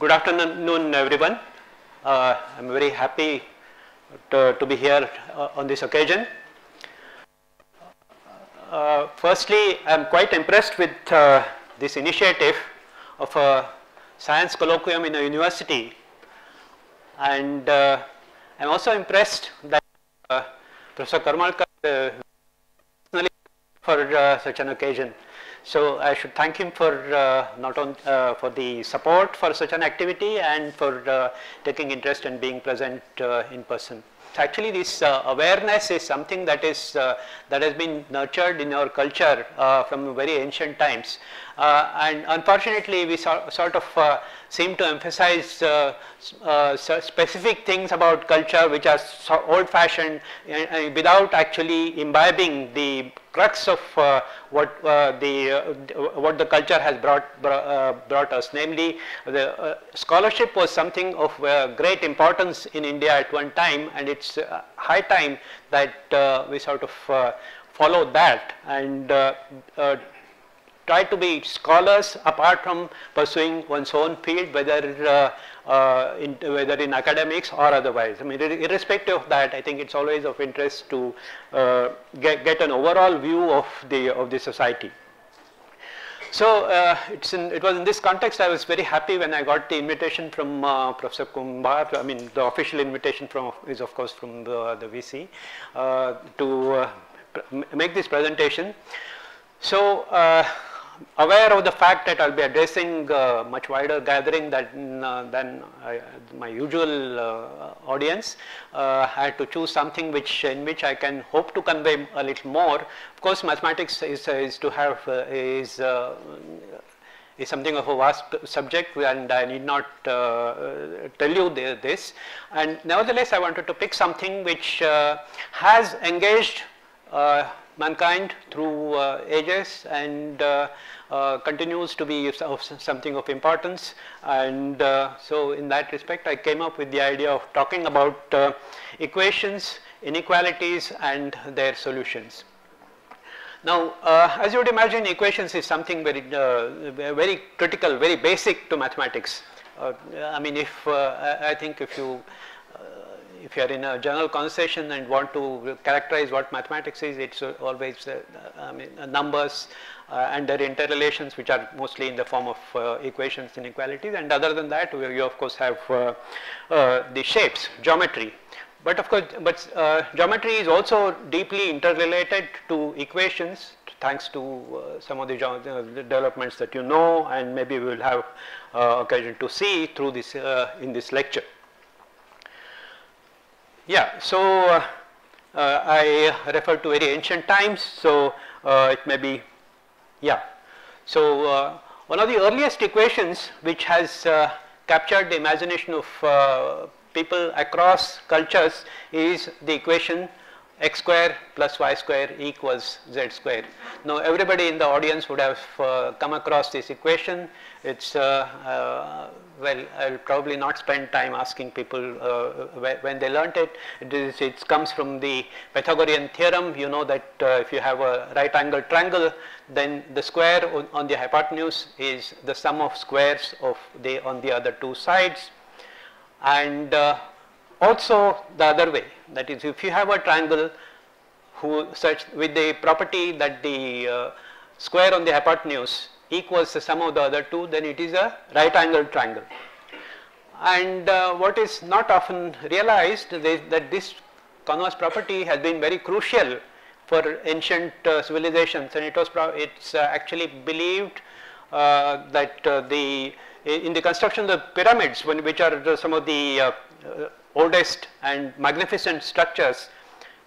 Good afternoon, everyone. Uh, I'm very happy to, to be here uh, on this occasion. Uh, firstly, I'm quite impressed with uh, this initiative of a science colloquium in a university and uh, I'm also impressed that uh, Professor Karmalkar personally for such an occasion. So I should thank him for uh, not on uh, for the support for such an activity and for uh, taking interest and being present uh, in person. Actually, this uh, awareness is something that is uh, that has been nurtured in our culture from very ancient times, and unfortunately, we so, sort of seem to emphasize uh, uh, specific things about culture which are so old-fashioned uh, without actually imbibing the crux of uh, what uh, the uh, what the culture has brought brought us. Namely, the scholarship was something of great importance in India at one time, and it's high time that we sort of follow that and try to be scholars apart from pursuing one's own field whether uh, uh, in, whether in academics or otherwise. I mean irrespective of that I think it's always of interest to uh, get, get an overall view of the of the society. So uh, in, it was in this context I was very happy when I got the invitation from uh, Professor Kumbar. I mean the official invitation from is of course from the, the VC uh, to make this presentation. So aware of the fact that I'll be addressing a much wider gathering than, uh, than I, my usual uh, audience, uh, I had to choose something which in which I can hope to convey a little more. Of course, mathematics is, is to have uh, is uh, is something of a vast subject and I need not uh, tell you this. And nevertheless, I wanted to pick something which has engaged mankind through uh, ages and uh, uh, continues to be of something of importance and so in that respect I came up with the idea of talking about equations, inequalities and their solutions. Now, uh, as you would imagine, equations is something very, uh, very critical, very basic to mathematics. Uh, I mean, if I think if you if you are in a general conversation and want to characterize what mathematics is, it's always uh, I mean, uh, numbers uh, and their interrelations which are mostly in the form of uh, equations, inequalities and other than that you of course have uh, uh, the shapes, geometry. But of course, but geometry is also deeply interrelated to equations thanks to some of the, the, developments that you know and maybe we will have occasion to see through this in this lecture. Yeah, so uh, uh, I refer to very ancient times, so uh, it may be, yeah. So uh, one of the earliest equations which has uh, captured the imagination of uh, people across cultures is the equation x square plus y square equals z square. Now everybody in the audience would have come across this equation. It's well, I'll probably not spend time asking people uh, when they learnt it. It, is, it comes from the Pythagorean theorem. You know that uh, if you have a right angle triangle, then the square on, on the hypotenuse is the sum of squares of the on the other two sides. And uh, also the other way, that is if you have a triangle who such with the property that the uh, square on the hypotenuse equals the sum of the other two, then it is a right angled triangle. And uh, what is not often realized is that this converse property has been very crucial for ancient uh, civilizations and it was it's uh, actually believed uh, that uh, the in the construction of the pyramids when, which are some of the oldest and magnificent structures,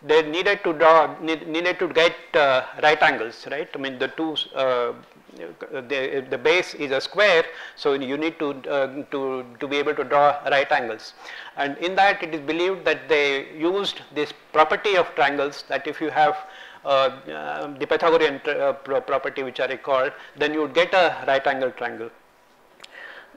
they needed to draw, need, needed to get uh, right angles, right? I mean, the two, uh, the, the base is a square, so you need to, uh, to, to be able to draw right angles. And in that, it is believed that they used this property of triangles that if you have uh, the Pythagorean uh, property which I recalled, then you would get a right angle triangle.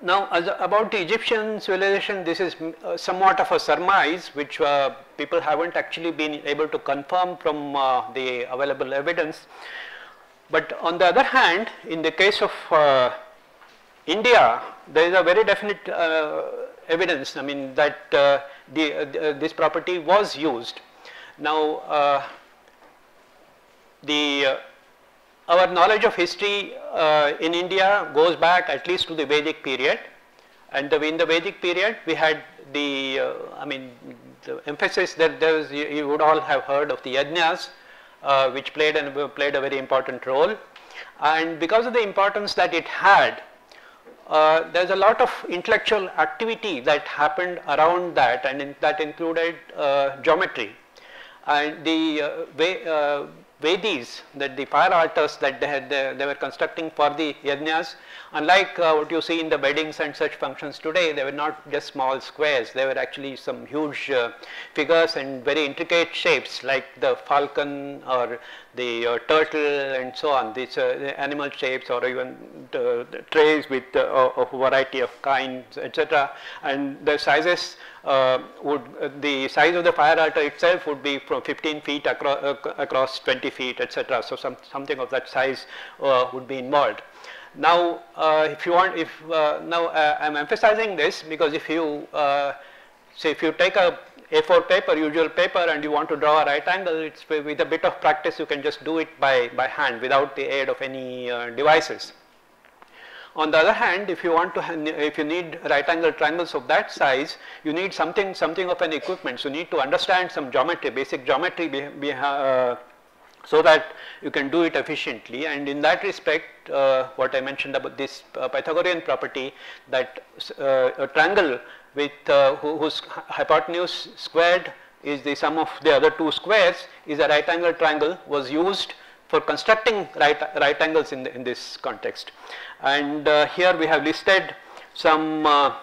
Now, about the Egyptian civilization, this is uh, somewhat of a surmise which uh, people haven't actually been able to confirm from uh, the available evidence. But on the other hand, in the case of uh, India, there is a very definite uh, evidence, I mean that uh, the, this property was used. Now, the our knowledge of history in India goes back at least to the Vedic period and the, in the Vedic period we had the, uh, I mean the emphasis that there was, you, you, would all have heard of the yajnas uh, which played, and played a very important role. And because of the importance that it had uh, there is a lot of intellectual activity that happened around that and in, that included uh, geometry. And the uh, way, uh, Vedis that the fire altars that they had they, they were constructing for the yajnas unlike uh, what you see in the weddings and such functions today they were not just small squares. They were actually some huge uh, figures and very intricate shapes like the falcon or the uh, turtle and so on these uh, animal shapes or even the, trays with uh, variety of kinds etc and the sizes uh, would uh, the size of the fire altar itself would be from 15 feet across, uh, across 20 feet etc. So, some, something of that size would be involved. Now, if you want, if now I am emphasizing this because if you say if you take a a4 paper, usual paper and you want to draw a right angle, it's with a bit of practice you can just do it by, by hand without the aid of any uh, devices. On the other hand, if you want to, if you need right angle triangles of that size, you need something, something of an equipment. So, you need to understand some geometry, basic geometry be, be, uh, so that you can do it efficiently and in that respect uh, what I mentioned about this uh, Pythagorean property that uh, a triangle with uh, whose hypotenuse squared is the sum of the other two squares is a right angle triangle was used for constructing right, right angles in, the, in this context. And uh, here we have listed some uh,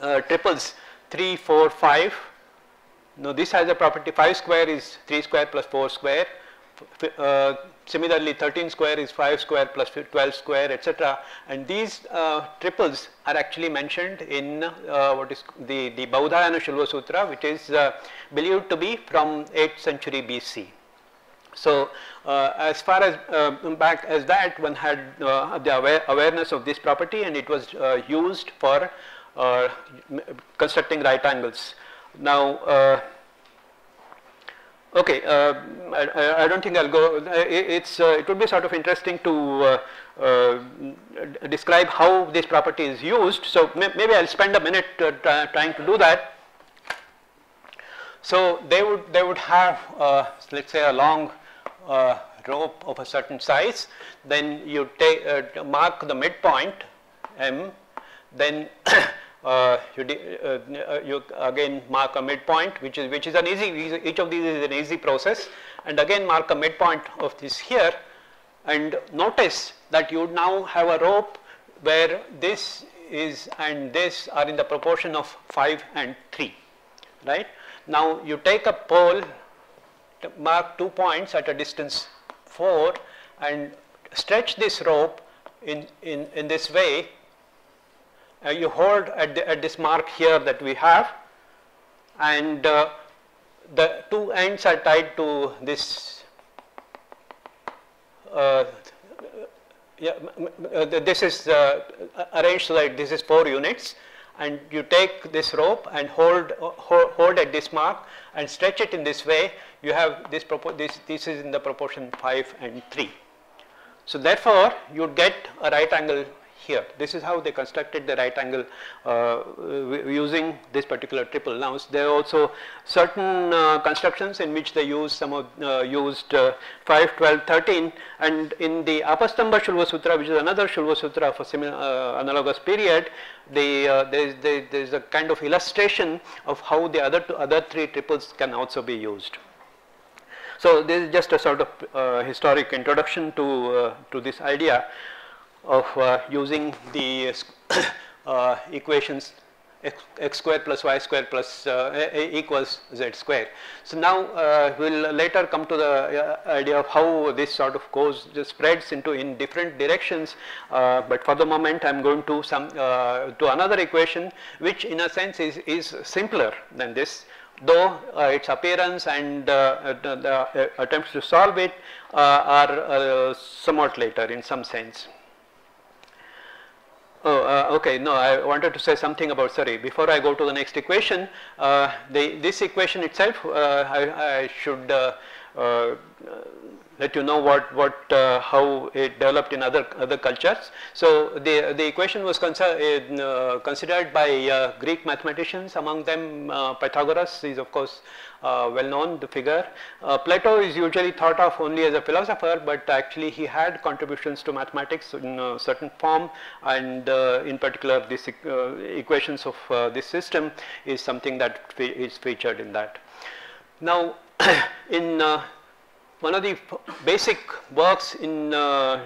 uh, triples 3, 4, 5. Now this has a property 5 square is 3 square plus 4 square. Uh, similarly 13 square is 5 square plus 12 square etc. And these uh, triples are actually mentioned in uh, what is the, the Baudhayana Shulva Sutra which is believed to be from 8th century BC. So, uh, as far as uh, back as that one had uh, the aware awareness of this property and it was uh, used for uh, constructing right angles. Now, uh, okay, I, I, don't think I'll go, it's, it would be sort of interesting to describe how this property is used. So, may, maybe I'll spend a minute trying to do that. So, they would, they would have let us say a long uh, rope of a certain size, then you take uh, mark the midpoint m, then uh, you, uh, you again mark a midpoint which is which is an easy each of these is an easy process and again mark a midpoint of this here and notice that you now have a rope where this is and this are in the proportion of 5 and 3 right. Now you take a pole mark two points at a distance 4 and stretch this rope in, in, in this way. Uh, you hold at, the, at this mark here that we have. And uh, the two ends are tied to this uh, yeah, uh, this is uh, arranged like this is 4 units. And you take this rope and hold, hold, hold at this mark and stretch it in this way, you have this, this, this is in the proportion 5 and 3. So therefore, you get a right angle here. This is how they constructed the right angle uh, using this particular triple. Now there are also certain uh, constructions in which they use some of uh, used uh, 5, 12, 13 and in the Apastamba Shulva Sutra which is another Shulva Sutra of a similar uh, analogous period the, uh, there, is, a kind of illustration of how the other two, other three triples can also be used. So this is just a sort of historic introduction to, to this idea of uh, using the uh, equations x, x square plus y square plus uh, equals z square. So now uh, we will later come to the uh, idea of how this sort of goes spreads into in different directions, uh, but for the moment I am going to some to another equation which in a sense is, is simpler than this though its appearance and the, the attempts to solve it are somewhat later in some sense. Oh, uh, okay. No, I wanted to say something about, sorry, before I go to the next equation, uh, the, this equation itself, uh, I, I, should uh, uh, let you know what, what uh, how it developed in other, other cultures. So, the, the equation was considered by Greek mathematicians, among them Pythagoras is of course uh, well known the figure. Uh, Plato is usually thought of only as a philosopher, but actually he had contributions to mathematics in a certain form and uh, in particular this uh, equations of uh, this system is something that is featured in that. Now in uh, one of the basic works in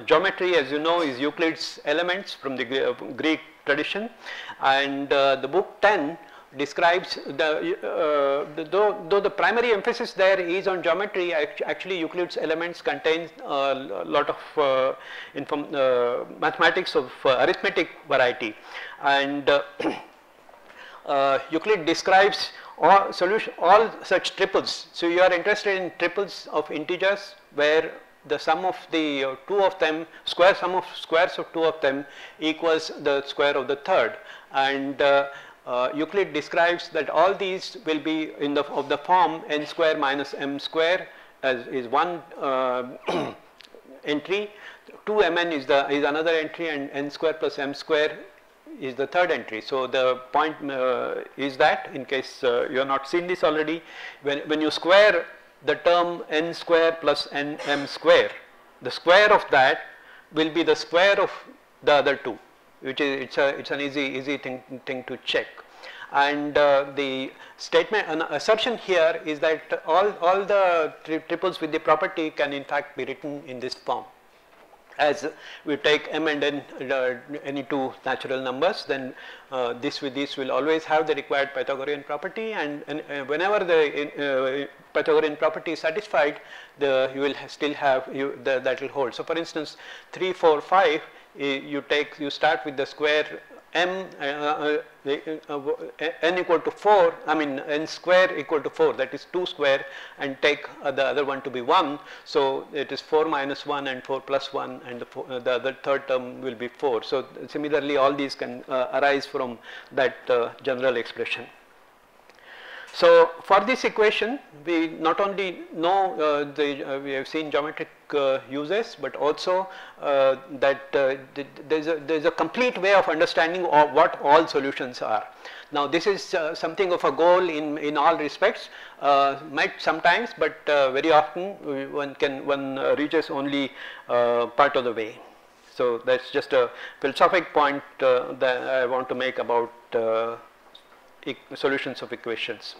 geometry as you know is Euclid's Elements from the Greek tradition. And the book 10 describes the, uh, the though, though, the primary emphasis there is on geometry actually Euclid's elements contains a lot of uh, uh, mathematics of uh, arithmetic variety. And uh, uh, Euclid describes all solution all such triples. So, you are interested in triples of integers where the sum of the two of them square sum of squares of two of them equals the square of the third and uh, Euclid describes that all these will be in the of the form n square minus m square as is one uh, entry 2mn is the is another entry and n square plus m square is the third entry. So, the point uh, is that in case uh, you have not seen this already when, when you square the term n square plus n m square the square of that will be the square of the other two which is it's a it's an easy easy thing thing to check and uh, the statement an assertion here is that all all the tri triples with the property can in fact be written in this form as we take m and n uh, any two natural numbers then uh, this with this will always have the required Pythagorean property and, and uh, whenever the uh, Pythagorean property is satisfied the you will still have you that will hold. So, for instance 3 4 5 you take you start with the square m uh, uh, uh, n equal to 4 I mean n square equal to 4 that is 2 square and take the other one to be 1. So, it is 4 minus 1 and 4 plus 1 and the, four, the other third term will be 4. So, similarly all these can arise from that general expression. So, for this equation we not only know uh, the uh, we have seen geometric uh, uses, but also uh, that uh, there is a there is a complete way of understanding of what all solutions are. Now, this is uh, something of a goal in in all respects might sometimes, but very often one can one reaches only part of the way. So, that is just a philosophic point that I want to make about solutions of equations.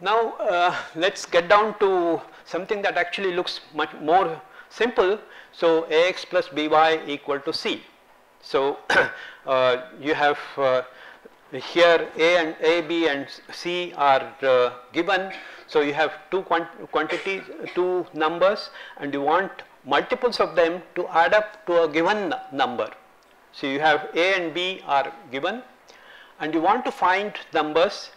Now, uh, let us get down to something that actually looks much more simple. So, ax plus by equal to c. So, uh, you have uh, here a and a b and c are uh, given. So, you have two quant quantities, two numbers and you want multiples of them to add up to a given number. So, you have a and b are given and you want to find numbers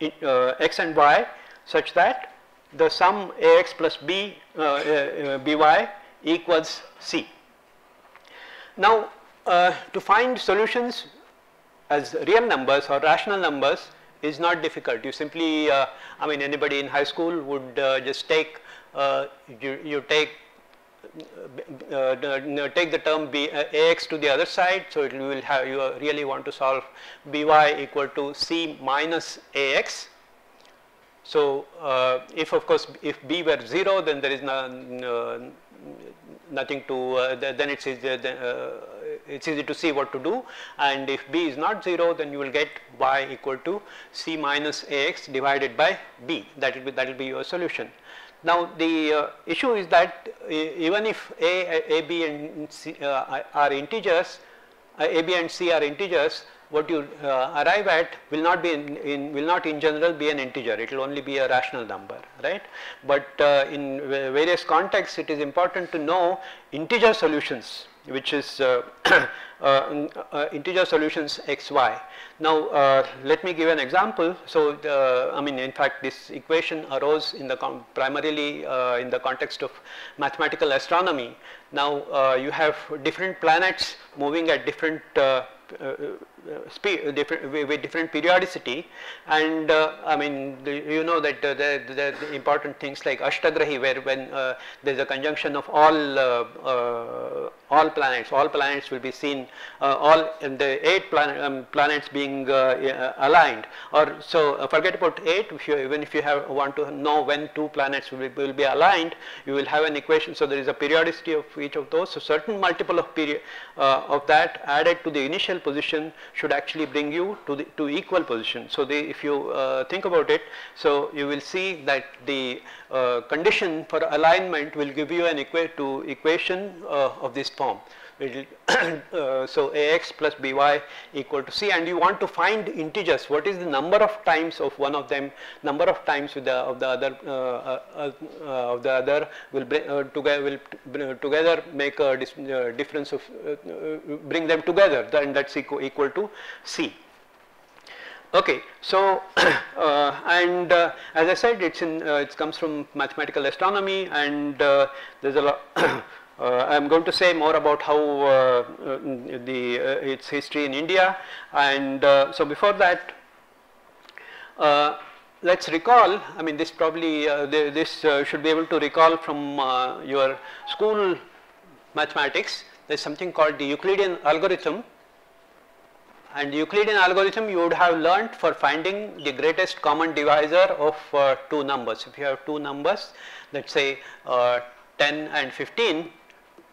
in, uh, x and y such that the sum ax plus b uh, uh, by equals c. Now, to find solutions as real numbers or rational numbers is not difficult. You simply, uh, I mean anybody in high school would uh, just take, uh, you, you take take the term b ax to the other side. So, you will have you really want to solve by equal to c minus ax so, uh, if of course, if b were 0 then there is no, nothing to uh, then easy, uh, it's easy to see what to do and if b is not 0 then you will get y equal to c minus ax divided by b that will be that will be your solution. Now, the uh, issue is that uh, even if a, a b and c uh, are integers a b and c are integers what you uh, arrive at will not be in, in, will not in general be an integer it will only be a rational number right but uh, in various contexts it is important to know integer solutions which is uh, integer solutions xy. Now, uh, let me give an example. So, I mean in fact this equation arose in the primarily uh, in the context of mathematical astronomy. Now, uh, you have different planets moving at different uh, different with different periodicity and uh, I mean the, you know that uh, the, the, the, important things like Ashtagrahi where when uh, there is a conjunction of all uh, uh, all planets all planets will be seen all the eight um, planets being aligned or so forget about eight. If you even if you have want to know when two planets will be, will be aligned you will have an equation. So there is a periodicity of each of those. So certain multiple of period of that added to the initial position should actually bring you to the to equal position. So, if you uh, think about it, so you will see that the uh, condition for alignment will give you an equa to equation uh, of this form. Uh, so ax plus by equal to c. And you want to find integers. What is the number of times of one of them? Number of times with the of the other uh, uh, of the other will bring together will together make a difference of bring them together. Then that's equal, equal to c. Okay, so uh, and uh, as I said, it's in uh, it comes from mathematical astronomy, and there's a lot. Uh, I am going to say more about how uh, uh, the its history in India and so before that let's recall I mean this probably this should be able to recall from your school mathematics there is something called the Euclidean algorithm and Euclidean algorithm you would have learnt for finding the greatest common divisor of uh, two numbers. If you have two numbers let us say uh, 10 and 15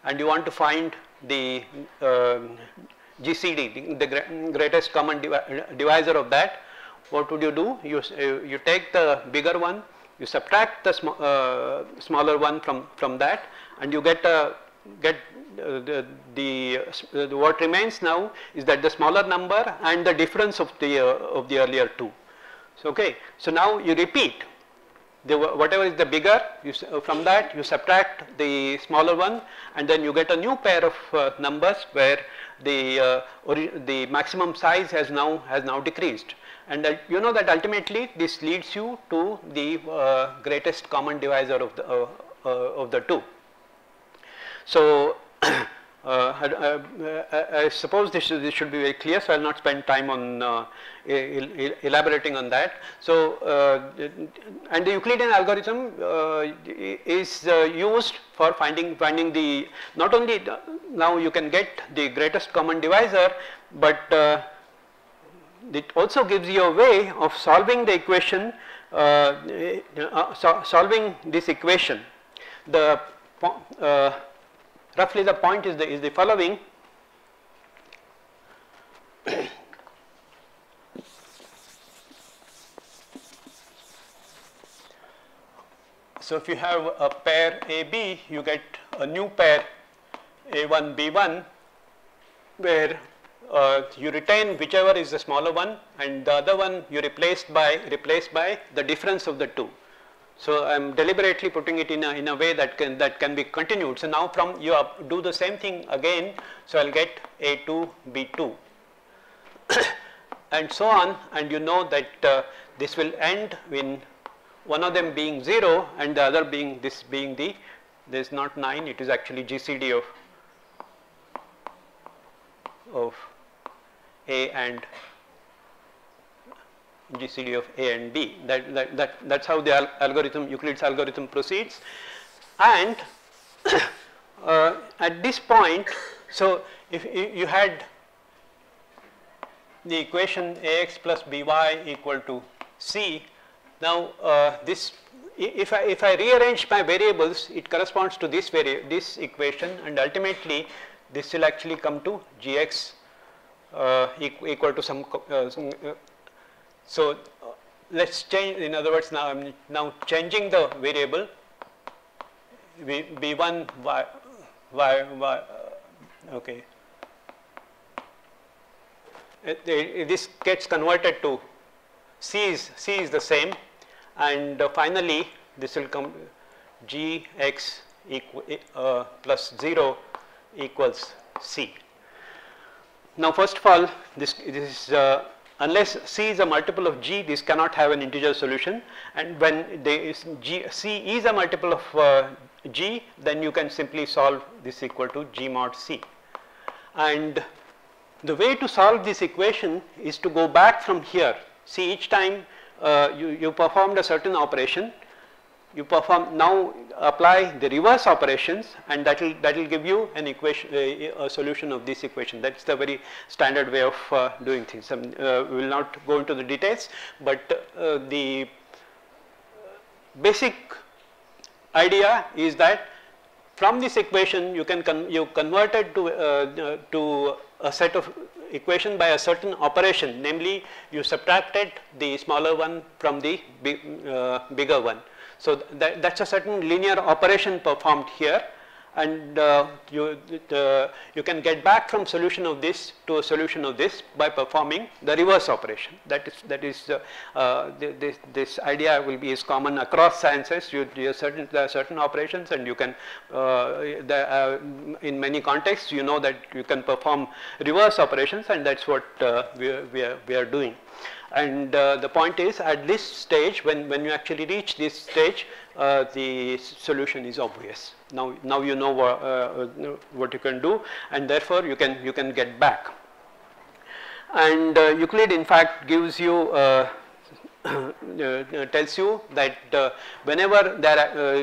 and you want to find the uh, GCD, the, the greatest common divisor of that, what would you do? You, you take the bigger one, you subtract the sm uh, smaller one from, from that and you get a get uh, the, the, uh, what remains now is that the smaller number and the difference of the uh, of the earlier two. So okay, so now you repeat the whatever is the bigger you, uh, from that you subtract the smaller one and then you get a new pair of uh, numbers where the uh, the maximum size has now has now decreased. And you know that ultimately this leads you to the uh, greatest common divisor of the uh, uh, of the two. So Uh, I, I, suppose this, this, should be very clear, so I will not spend time on uh, elaborating on that. So, uh, and the Euclidean algorithm uh, is uh, used for finding finding the not only the, now you can get the greatest common divisor, but uh, it also gives you a way of solving the equation, so solving this equation. The roughly the point is the, is the following. so, if you have a pair AB, you get a new pair A1, B1 where uh, you retain whichever is the smaller one and the other one you replaced by replaced by the difference of the two. So, I am deliberately putting it in a, in a way that can that can be continued. So, now from you do the same thing again. So, I will get A2 B2 and so on and you know that uh, this will end in one of them being 0 and the other being this being the this is not 9 it is actually GCD of of A and GCD of A and B. That, that, that that's how the al algorithm Euclid's algorithm proceeds. And uh, at this point so if you had the equation Ax plus By equal to C now uh, this if I if I rearrange my variables it corresponds to this this equation and ultimately this will actually come to Gx uh, equal to some, uh, some uh, so, uh, let us change in other words now I am now changing the variable b1 y, y, y uh, okay. It, it, this gets converted to c is c is the same and uh, finally this will come g x equal uh, plus 0 equals C. Now first of all, this, this is uh, unless C is a multiple of G, this cannot have an integer solution and when is G, C is a multiple of uh, G, then you can simply solve this equal to G mod C. And the way to solve this equation is to go back from here. See each time uh, you, you performed a certain operation, you perform now apply the reverse operations and that will that will give you an equation uh, a solution of this equation. That's the very standard way of uh, doing things. Um, uh, we will not go into the details but uh, the basic idea is that from this equation you can con you convert it to uh, to a set of equation by a certain operation. Namely you subtracted the smaller one from the big, uh, bigger one so that, that's a certain linear operation performed here and uh, you, you can get back from solution of this to a solution of this by performing the reverse operation. That is, that is uh, uh this, this idea will be is common across sciences. You, you certain, there are certain operations and you can, uh, the, uh, in many contexts, you know that you can perform reverse operations and that's what we, we, are, we are doing. And uh, the point is at this stage when, when you actually reach this stage uh, the solution is obvious. Now, now you know what, uh, uh, what you can do and therefore you can, you can get back. And uh, Euclid in fact gives you uh, tells you that whenever there are,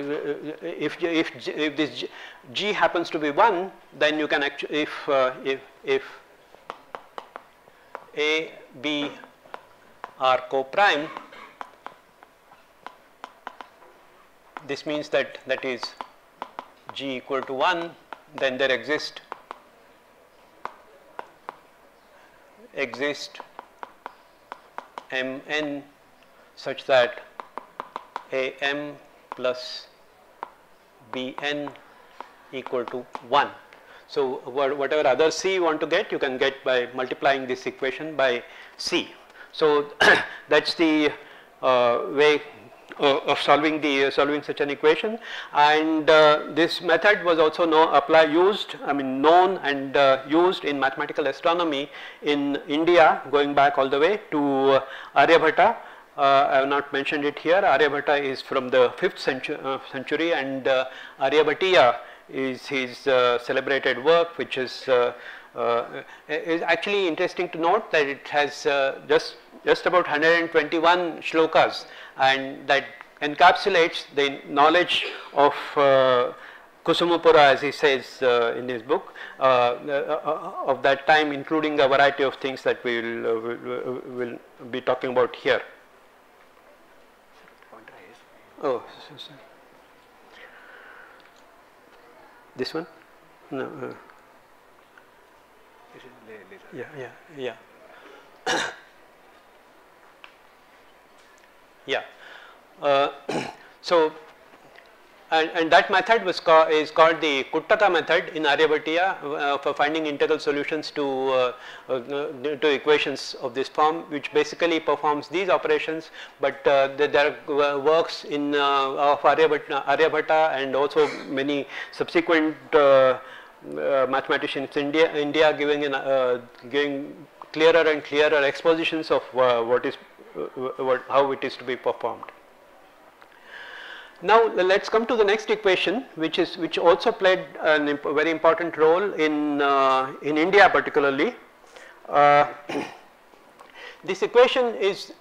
if, if, if this G, G, happens to be 1 then you can actually if, if, if A, B are co-prime, this means that that is g equal to 1, then there exist exist mn such that am plus bn equal to 1. So, whatever other c you want to get, you can get by multiplying this equation by c. So that's the uh, way uh, of solving the uh, solving such an equation. And uh, this method was also know, apply used I mean known and uh, used in mathematical astronomy in India going back all the way to uh, Aryabhatta I have not mentioned it here. Aryabhatta is from the 5th century, century and Aryabhatiya is his celebrated work which is uh, is actually interesting to note that it has uh, just just about 121 shlokas and that encapsulates the knowledge of uh, Kusumapura as he says uh, in his book uh, uh, of that time including a variety of things that we will, will, will be talking about here. Oh, this one? No yeah, yeah, yeah. yeah. Uh, so, and, and, that method was called, is called the Kuttaka method in Aryabhatiya uh, for finding integral solutions to, uh, uh to equations of this form which basically performs these operations but uh, there are works in uh, of Aryabhatta and also many subsequent uh, mathematicians in India, India giving, uh, giving clearer and clearer expositions of uh, what is uh, what, how it is to be performed. Now let us come to the next equation which is which also played a imp very important role in uh, in India particularly. this equation is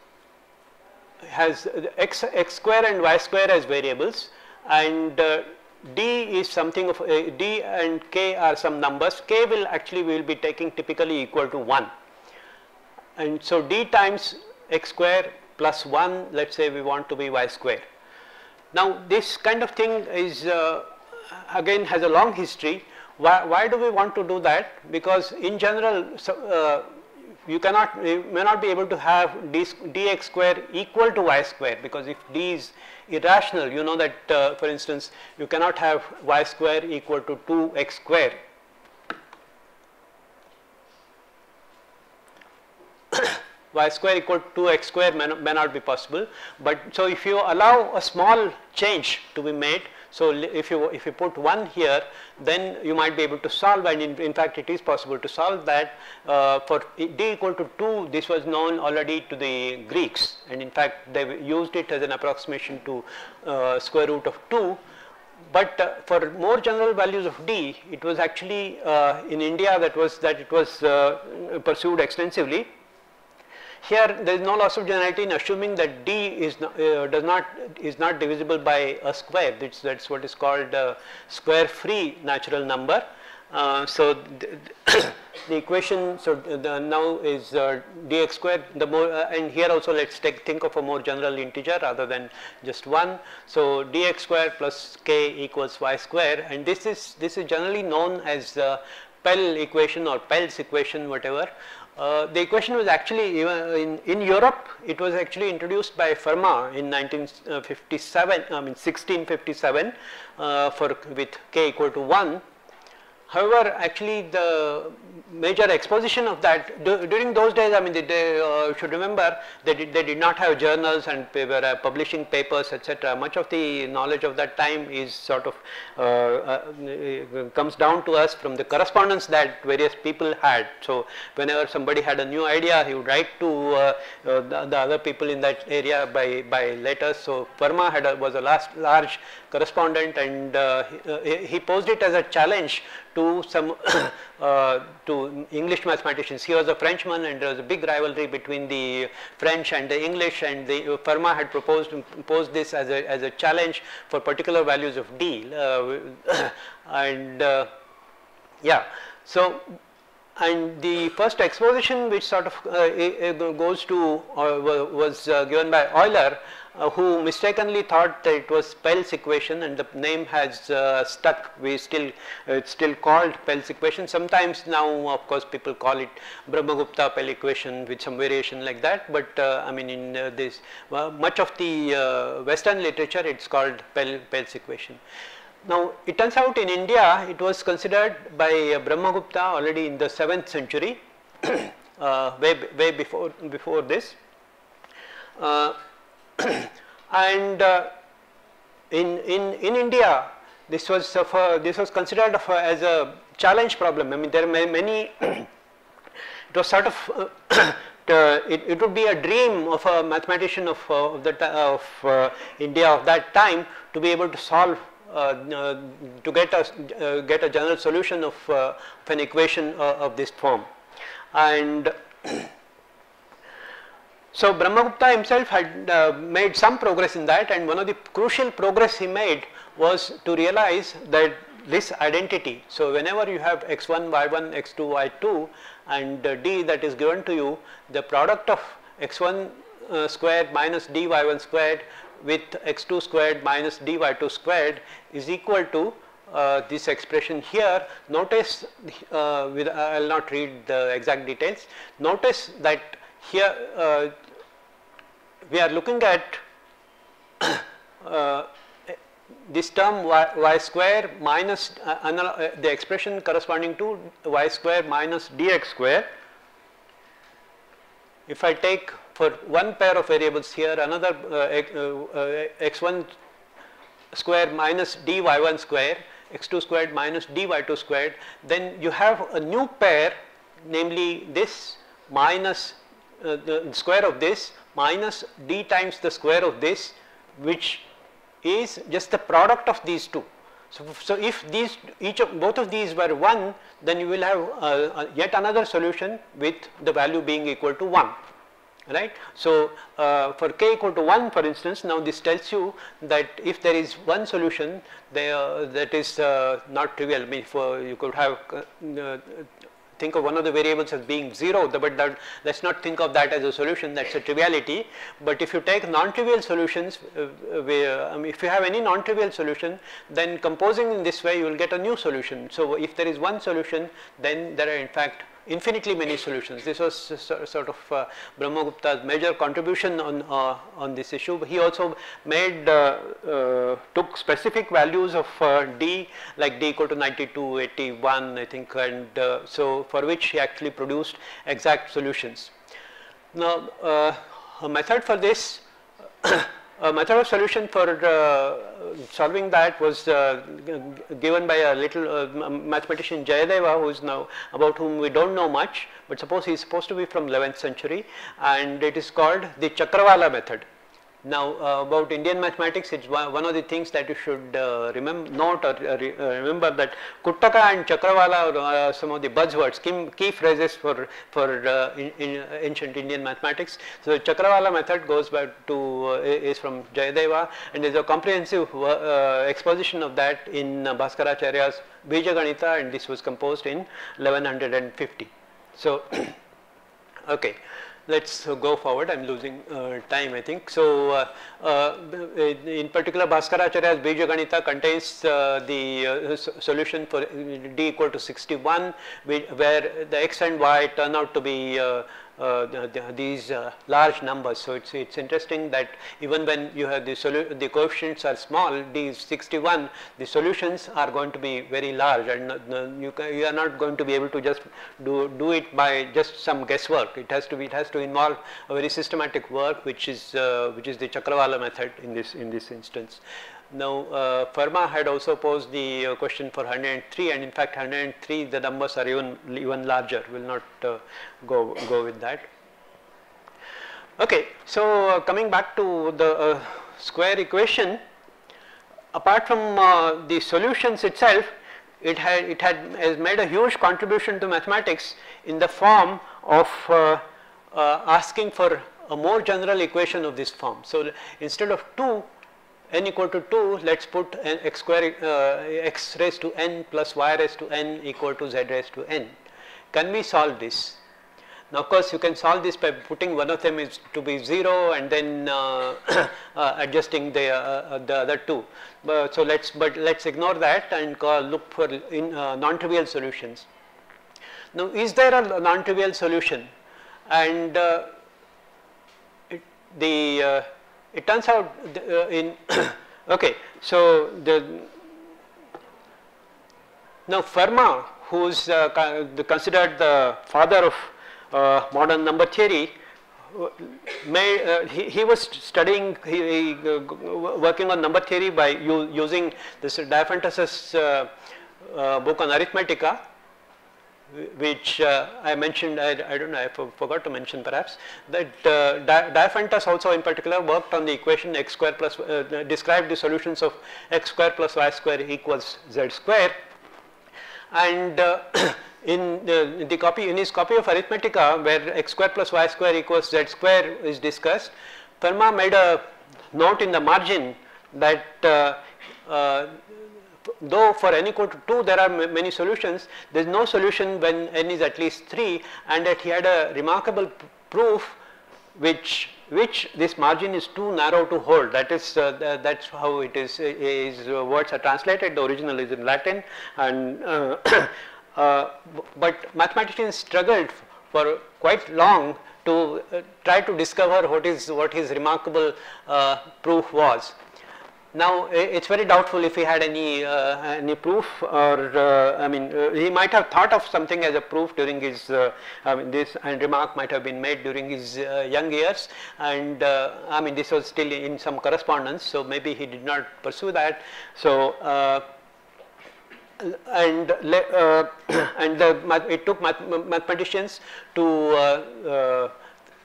has x, x square and y square as variables and d is something of uh, d and k are some numbers. K will actually we will be taking typically equal to 1 and so d times x square plus 1 let us say we want to be y square. Now this kind of thing is uh, again has a long history. Why, why do we want to do that? Because in general so, uh, you cannot you may not be able to have d, dx square equal to y square because if d is irrational. You know that uh, for instance you cannot have y square equal to 2x square. y square equal to 2x square may not, may not be possible. But so if you allow a small change to be made So, if you if you put 1 here then you might be able to solve and in, in fact it is possible to solve that uh, for d equal to 2 this was known already to the Greeks. And in fact they used it as an approximation to uh, square root of 2 but uh, for more general values of d it was actually uh, in India that was that it was uh, pursued extensively here there is no loss of generality in assuming that D is not, uh, does not is not divisible by a square that's that's what is called a square free natural number. Uh, so the, the, equation so the now is uh, dx square the more uh, and here also let us take think of a more general integer rather than just 1. So dx square plus k equals y square and this is this is generally known as the Pell equation or Pell's equation whatever uh, the equation was actually in, in Europe it was actually introduced by Fermat in 1957 I mean 1657 uh, for with k equal to 1 However, actually the major exposition of that during those days I mean they, they uh, should remember they, they, did not have journals and were uh, publishing papers etc. Much of the knowledge of that time is sort of uh, uh comes down to us from the correspondence that various people had. So, whenever somebody had a new idea he would write to uh, uh, the, the, other people in that area by, by letters. So, Fermat had a, was a last large correspondent and he, he posed it as a challenge to some uh, to English mathematicians. He was a Frenchman and there was a big rivalry between the French and the English and the uh, Fermat had proposed posed this as a as a challenge for particular values of D uh, and uh, yeah. So and the first exposition which sort of uh, goes to uh, was given by Euler uh, who mistakenly thought that it was Pell's equation and the name has uh, stuck. We still, uh, it's still called Pell's equation. Sometimes now of course people call it Brahmagupta Pell equation with some variation like that. But uh, I mean in uh, this much of the uh, western literature it's called Pell, Pell's equation. Now it turns out in India it was considered by Brahmagupta already in the 7th century way, way before, before this. and uh, in, in, in India this was a, this was considered as a challenge problem. I mean there are many it was sort of uh, it, it, would be a dream of a mathematician of, uh, of, the, of uh, India of that time to be able to solve uh, uh, to get a get a general solution of, of an equation of this form and So, Brahmagupta himself had uh, made some progress in that and one of the crucial progress he made was to realize that this identity. So, whenever you have x1, y1, x2, y2 and uh, d that is given to you, the product of x1 uh, squared minus dy one squared with x2 squared minus dy2 squared is equal to uh, this expression here. Notice, uh, with, I will not read the exact details. Notice that here uh, we are looking at uh, this term y, y square minus uh, uh, the expression corresponding to y square minus dx square. If I take for one pair of variables here another uh, x1 square minus dy1 square x2 squared minus dy2 squared then you have a new pair namely this minus uh, the square of this minus d times the square of this which is just the product of these two. So, so if these each of both of these were 1 then you will have uh, uh, yet another solution with the value being equal to 1 right. So, uh, for k equal to 1 for instance now this tells you that if there is one solution there that is uh, not trivial I mean for you could have uh, think of one of the variables as being 0, but that, let us not think of that as a solution that is a triviality. But if you take non-trivial solutions, uh, where, um, if you have any non-trivial solution, then composing in this way you will get a new solution. So, if there is one solution, then there are in fact infinitely many solutions. This was sort of uh, Brahmagupta's major contribution on uh, on this issue. He also made uh, uh took specific values of uh, d like d equal to 92, 81 I think and uh, so for which he actually produced exact solutions. Now a method for this a method of solution for uh, solving that was uh, given by a little uh, mathematician Jayadeva who is now about whom we don't know much but suppose he is supposed to be from 11th century and it is called the Chakravala method. Now uh, about Indian mathematics, it's one of the things that you should uh, remember, note or uh, uh, remember that Kuttaka and Chakravala are uh, some of the buzzwords, key, key phrases for for uh, in, in ancient Indian mathematics. So Chakravala method goes back to is from Jayadeva, and there is a comprehensive exposition of that in Bhaskaracharya's Bija Ganita, and this was composed in 1150. So, okay let us go forward, I am losing uh, time I think. So, uh, uh, in particular Bhaskaracharya's Bija Ganita contains uh, the uh, solution for d equal to 61 where the x and y turn out to be the, the, these uh, large numbers. So it's it's interesting that even when you have the the coefficients are small, d is 61, the solutions are going to be very large, and you you are not going to be able to just do do it by just some guesswork. It has to be it has to involve a very systematic work, which is uh, which is the Chakravala method in this in this instance. Now, uh, Fermat had also posed the uh, question for 103 and in fact 103 the numbers are even, even larger, we will not uh, go, go with that. Okay, so uh, coming back to the uh, square equation, apart from uh, the solutions itself, it had, it had has made a huge contribution to mathematics in the form of asking for a more general equation of this form. So, instead of 2 n equal to 2, let us put x square uh, x raised to n plus y raised to n equal to z raised to n. Can we solve this? Now, of course, you can solve this by putting one of them is to be 0 and then uh, uh, adjusting the, uh, uh, the other two. But, so, let us but let us ignore that and look for in uh, non-trivial solutions. Now, is there a non-trivial solution? And it, the it turns out uh, in okay so the now Fermat who is uh, considered the father of uh, modern number theory May, uh, he, he, was studying, he, uh, working on number theory by using this Diophantus's uh, book on arithmetica which uh, I mentioned, I, I, don't know, I forgot to mention perhaps, that uh, Diophantus also in particular worked on the equation x square plus, uh, described the solutions of x square plus y square equals z square. And uh, in the, the, copy, in his copy of Arithmetica where x square plus y square equals z square is discussed, Fermat made a note in the margin that uh, uh, though for n equal to 2 there are many solutions, there is no solution when n is at least 3 and that he had a remarkable proof which which this margin is too narrow to hold. That is uh, that is how it is is uh, words are translated. The original is in Latin and uh, uh but mathematicians struggled for quite long to uh, try to discover what is what his remarkable uh, proof was now it's very doubtful if he had any uh, any proof or uh, I mean uh, he might have thought of something as a proof during his uh, I mean this and remark might have been made during his uh, young years. And uh, I mean this was still in some correspondence so maybe he did not pursue that. So and and the, it took math mathematicians to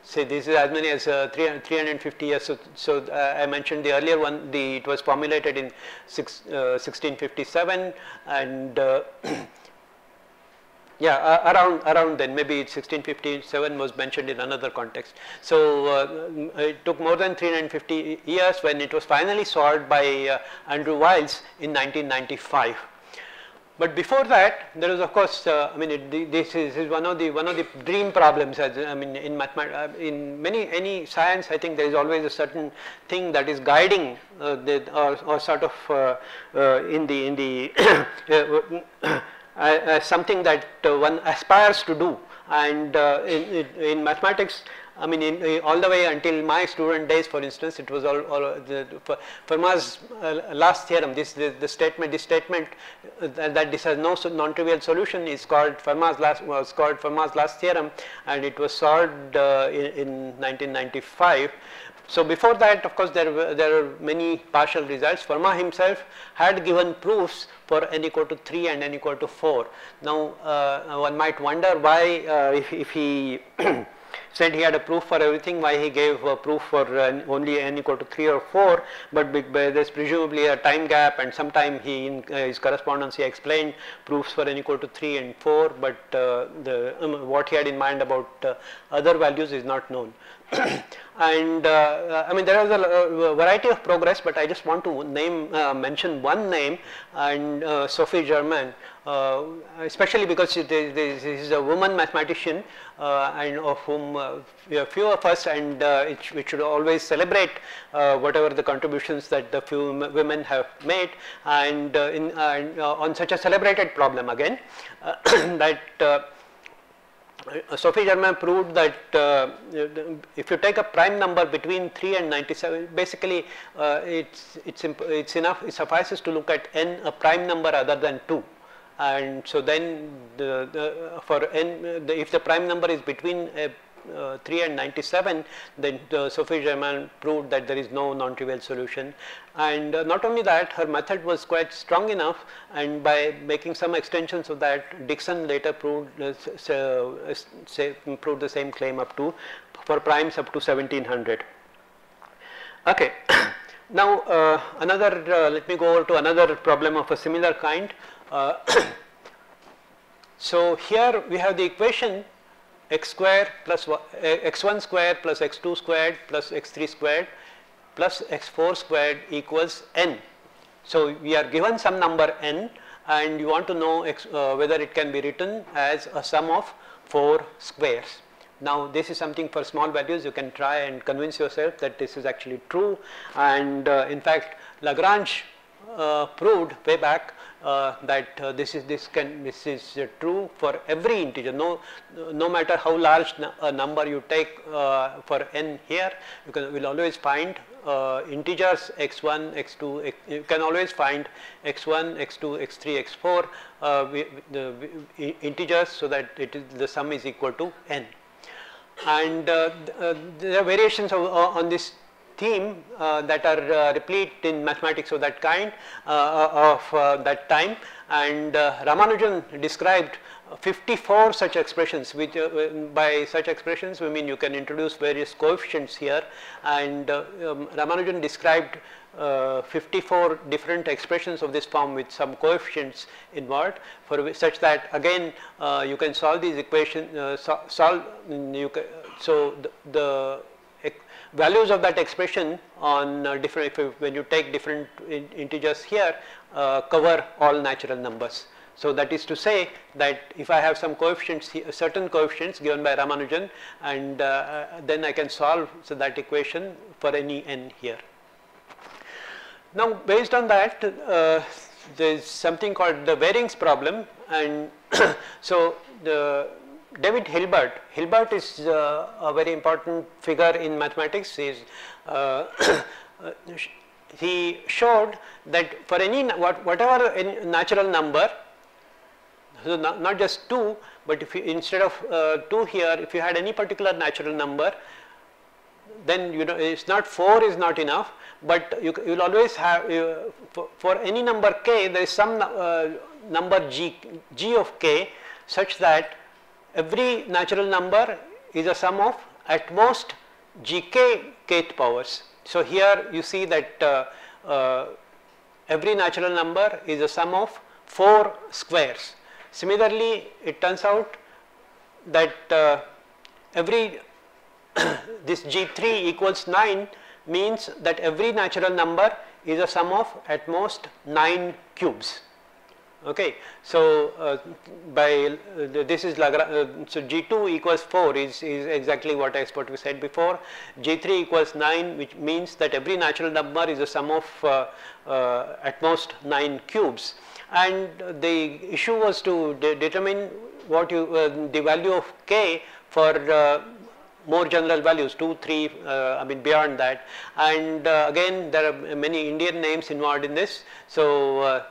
say this is as many as uh, 350 years. So, so uh, I mentioned the earlier one, the it was formulated in six, uh, 1657 and uh, yeah, uh, around around then maybe 1657 was mentioned in another context. So uh, it took more than 350 years when it was finally solved by Andrew Wiles in 1995. But before that, there is of course, uh, I mean, it, this, is, is, one of the one of the dream problems. As I mean, in mathematics, uh, in many any science, I think there is always a certain thing that is guiding uh, the, or, or, sort of uh, uh in the in the uh, something that one aspires to do. And in, in mathematics, I mean, in, in, all the way until my student days, for instance, it was all, all the, Fermat's uh, last theorem. This the, the, statement, this statement uh, that, this has no non-trivial solution is called Fermat's last was called Fermat's last theorem, and it was solved uh, in, in, 1995. So before that of course there were, there are many partial results. Fermat himself had given proofs for n equal to 3 and n equal to 4. Now uh, one might wonder why uh, if, if he said he had a proof for everything why he gave a proof for uh, only n equal to 3 or 4 but there is presumably a time gap and sometime he in uh, his correspondence he explained proofs for n equal to 3 and 4 but uh, the um, what he had in mind about uh, other values is not known. and uh, I mean there is a, a, variety of progress but I just want to name uh, mention one name and uh, Sophie Germain uh, especially because this is a woman mathematician uh, and of whom uh, few of us and it, we should always celebrate whatever the contributions that the few women have made and in on such a celebrated problem again that uh, Sophie Germain proved that uh, if you take a prime number between 3 and 97, basically uh, it's, it's, it's enough, it suffices to look at n a prime number other than 2. And so then the, the for n, the, if the prime number is between a uh, 3 and 97 then uh, Sophie Germain proved that there is no non-trivial solution and uh, not only that her method was quite strong enough and by making some extensions of that Dickson later proved uh, say, proved the same claim up to for primes up to 1700. Okay. now uh, another uh, let me go over to another problem of a similar kind. so here we have the equation x square plus x1 square plus x2 squared plus x3 squared plus x4 squared equals n. So, we are given some number n and you want to know x, uh, whether it can be written as a sum of 4 squares. Now, this is something for small values you can try and convince yourself that this is actually true and uh, in fact Lagrange uh, proved way back uh, that uh, this is this can this is uh, true for every integer. No no matter how large a number you take uh, for n here you can will always find uh, integers x1 x2 x, you can always find x1 x2 x3 x4 we, the we, integers so that it is the sum is equal to n. And there are variations of, on this theme uh, that are uh, replete in mathematics of that kind uh, of that time. And Ramanujan described 54 such expressions which uh, by such expressions we mean you can introduce various coefficients here. And uh, um, Ramanujan described uh, 54 different expressions of this form with some coefficients involved for such that again you can solve these equations so, solve you can, so the, the values of that expression on uh, different you, when you take different in, integers here uh, cover all natural numbers. So that is to say that if I have some coefficients certain coefficients given by Ramanujan and uh, uh, then I can solve so that equation for any n here. Now based on that uh, there is something called the Waring's problem and so the David Hilbert, Hilbert is uh, a very important figure in mathematics. Uh, he showed that for any what, whatever natural number, so not, just 2, but if you, instead of uh, 2 here, if you had any particular natural number, then you know it's not 4 is not enough, but you will always have for, for, any number k there is some uh, number g, g of k such that every natural number is a sum of at most gk kth powers. So, here you see that uh, uh, every natural number is a sum of 4 squares. Similarly, it turns out that uh, every this g3 equals 9 means that every natural number is a sum of at most 9 cubes. Okay. So, uh, by uh, this is uh, so G2 equals 4 is, is exactly what I what we said before. G3 equals 9 which means that every natural number is a sum of uh, uh, at most 9 cubes and the issue was to de determine what you uh, the value of k for more general values 2 3 uh, i mean beyond that and uh, again there are many indian names involved in this so uh,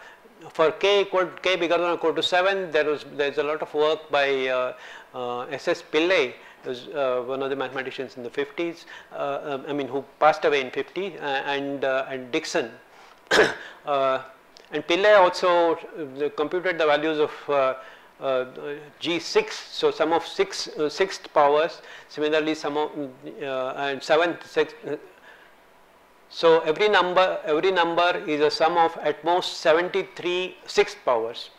for k equal k bigger than or equal to 7 there was there is a lot of work by uh, uh, SS Pillai was uh, one of the mathematicians in the 50s, uh, um, I mean who passed away in 50 and, and Dickson. and Pillai also computed the values of uh, G6, so sum of 6 uh, sixth powers, similarly sum of uh, and seventh sixth. So every number every number is a sum of at most 73 sixth powers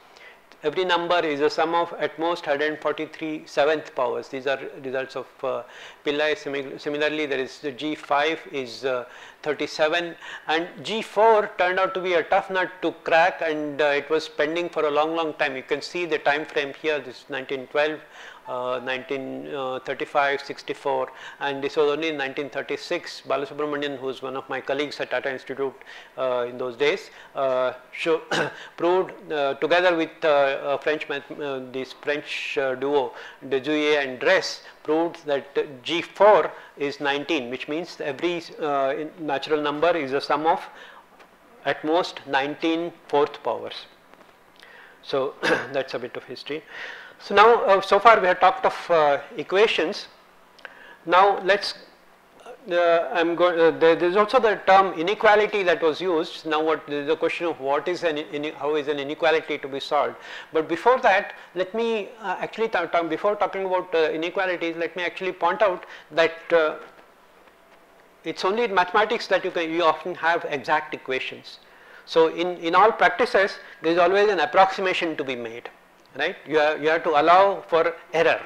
every number is a sum of at most 143 seventh powers. These are results of uh, Pillai. Similarly, there is the G5 is uh, 37 and G4 turned out to be a tough nut to crack and uh, it was pending for a long long time. You can see the time frame here this is 1912 uh, 1935, 64 and this was only in 1936 Balasubramanian who is one of my colleagues at Tata Institute uh, in those days uh, show proved uh, together with uh, French this French duo Deshouillers and Dress proved that G4 is 19 which means every natural number is a sum of at most 19 fourth powers. So, that is a bit of history. So now, uh, so far we have talked of uh, equations. Now let's, uh, I'm going, uh, there is also the term inequality that was used. Now what, there is a question of what is an, how is an inequality to be solved. But before that, let me uh, actually, before talking about uh, inequalities, let me actually point out that it's only in mathematics that you can, you often have exact equations. So in, in all practices, there is always an approximation to be made right you have, you have to allow for error.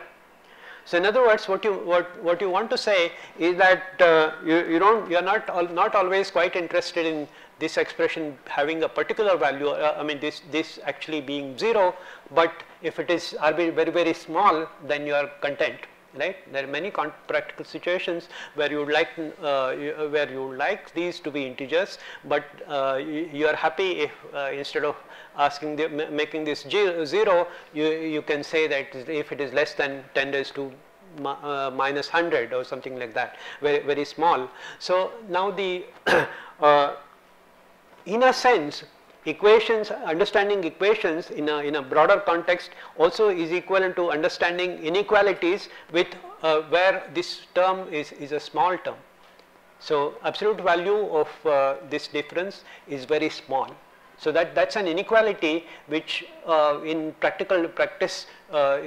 So in other words what you what, what you want to say is that uh, you, you don't you are not al not always quite interested in this expression having a particular value uh, I mean this this actually being 0 but if it is very very small then you are content right. There are many practical situations where you would like uh, uh, where you would like these to be integers, but uh, you, are happy if uh, instead of asking the, making this zero, you you can say that if it is less than 10 raised to uh, minus 100 or something like that, very very small. So now the uh, in a sense equations, understanding equations in a, in a broader context also is equivalent to understanding inequalities with uh, where this term is, is a small term. So absolute value of uh, this difference is very small. So that that's an inequality which uh, in practical practice uh,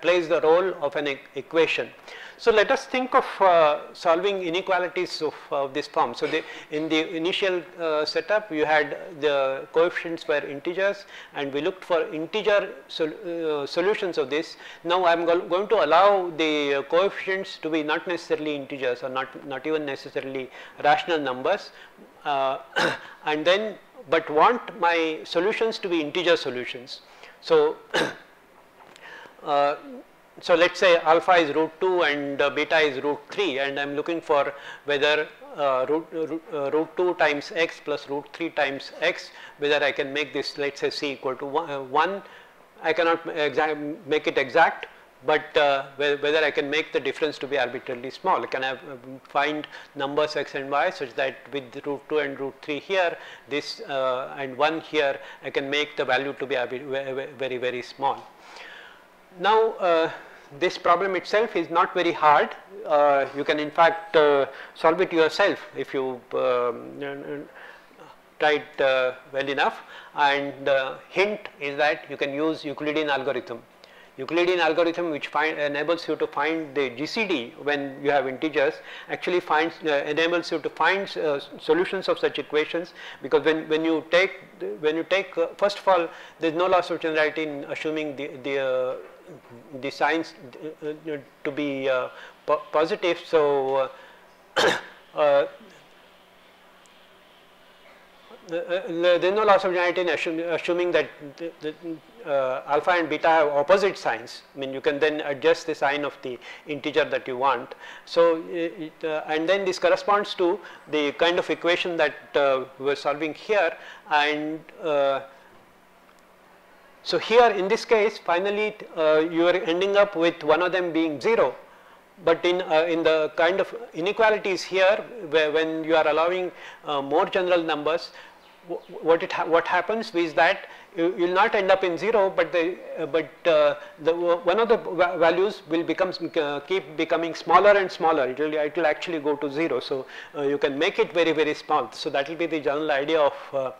plays the role of an e equation. So let us think of uh, solving inequalities of uh, this form. So the, in the initial uh, setup you had the coefficients were integers and we looked for integer sol uh, solutions of this. Now I am go going to allow the coefficients to be not necessarily integers or not, not even necessarily rational numbers uh, and then but want my solutions to be integer solutions. So uh, so let us say alpha is root 2 and uh, beta is root 3 and I am looking for whether uh, root, root, uh, root 2 times x plus root 3 times x whether I can make this let us say c equal to 1, uh, 1 I cannot make it exact but uh, whether I can make the difference to be arbitrarily small. Can I uh, find numbers x and y such that with root 2 and root 3 here this and 1 here I can make the value to be very very small. Now this problem itself is not very hard. Uh, you can in fact uh, solve it yourself if you um, try it uh, well enough and the hint is that you can use Euclidean algorithm. Euclidean algorithm which find, enables you to find the GCD when you have integers actually finds uh, enables you to find uh, solutions of such equations because when, when you take when you take uh, first of all there is no loss of generality in assuming the, the the signs uh, uh, to be uh, po positive. So, there is no loss of generality in assuming, assuming that the, the, uh, alpha and beta have opposite signs. I mean, you can then adjust the sign of the integer that you want. So, it, uh, and then this corresponds to the kind of equation that uh, we are solving here and so here in this case finally uh, you are ending up with one of them being 0 but in, uh, in the kind of inequalities here when you are allowing uh, more general numbers what it ha what happens is that you will not end up in 0, but the uh, but uh, the one of the values will become uh, keep becoming smaller and smaller. It will it will actually go to 0. So uh, you can make it very very small. So that will be the general idea of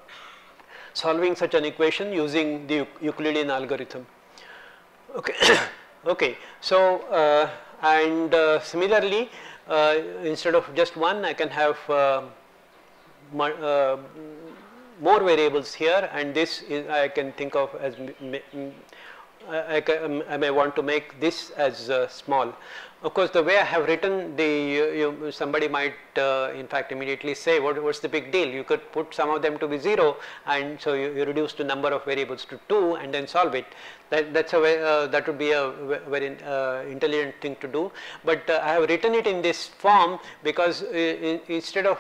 solving such an equation using the Euclidean algorithm. Okay, okay. So uh, and similarly, instead of just one, I can have more variables here and this is I can think of as I, I, may want to make this as uh, small. Of course, the way I have written the you, somebody might uh, in fact immediately say what what's the big deal? You could put some of them to be 0 and so you, you reduce the number of variables to 2 and then solve it. That that's a way uh, that would be a very uh, intelligent thing to do. But uh, I have written it in this form because uh, instead of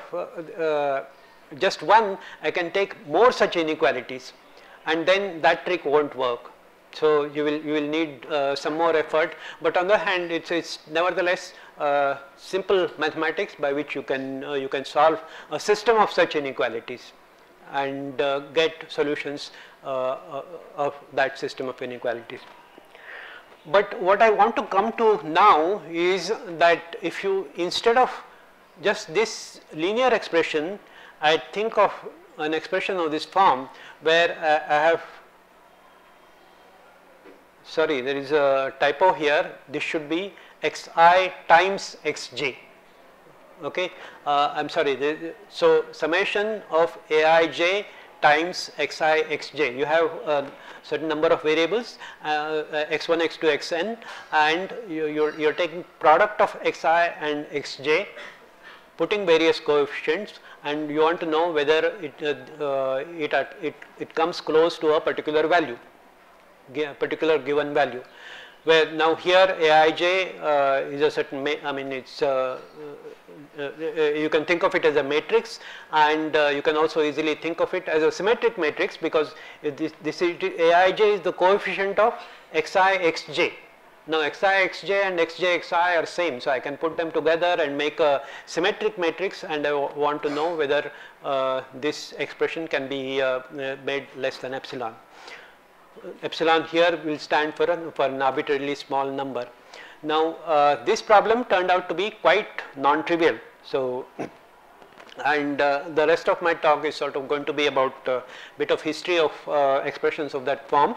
just one I can take more such inequalities and then that trick won't work. So you will you will need uh, some more effort but on the other hand it's, it's nevertheless uh, simple mathematics by which you can uh, you can solve a system of such inequalities and uh, get solutions uh, uh, of that system of inequalities. But what I want to come to now is that if you instead of just this linear expression I think of an expression of this form where I have sorry there is a typo here. This should be xi times xj. Okay? Uh, I'm sorry. So summation of aij times xi xj. You have a certain number of variables uh, x1 x2 xn and you, you're, you're taking product of xi and xj putting various coefficients and you want to know whether it, uh, uh it, it, it comes close to a particular value, particular given value. Where now here Aij uh, is a certain, I mean it's, uh, uh, uh, you can think of it as a matrix and you can also easily think of it as a symmetric matrix because this, this Aij is the coefficient of xi xj now xi xj and xj xi are same so I can put them together and make a symmetric matrix and I want to know whether uh, this expression can be uh, made less than epsilon. Epsilon here will stand for, a, for an arbitrarily small number. Now uh, this problem turned out to be quite non-trivial. So and uh, the rest of my talk is sort of going to be about a uh, bit of history of uh, expressions of that form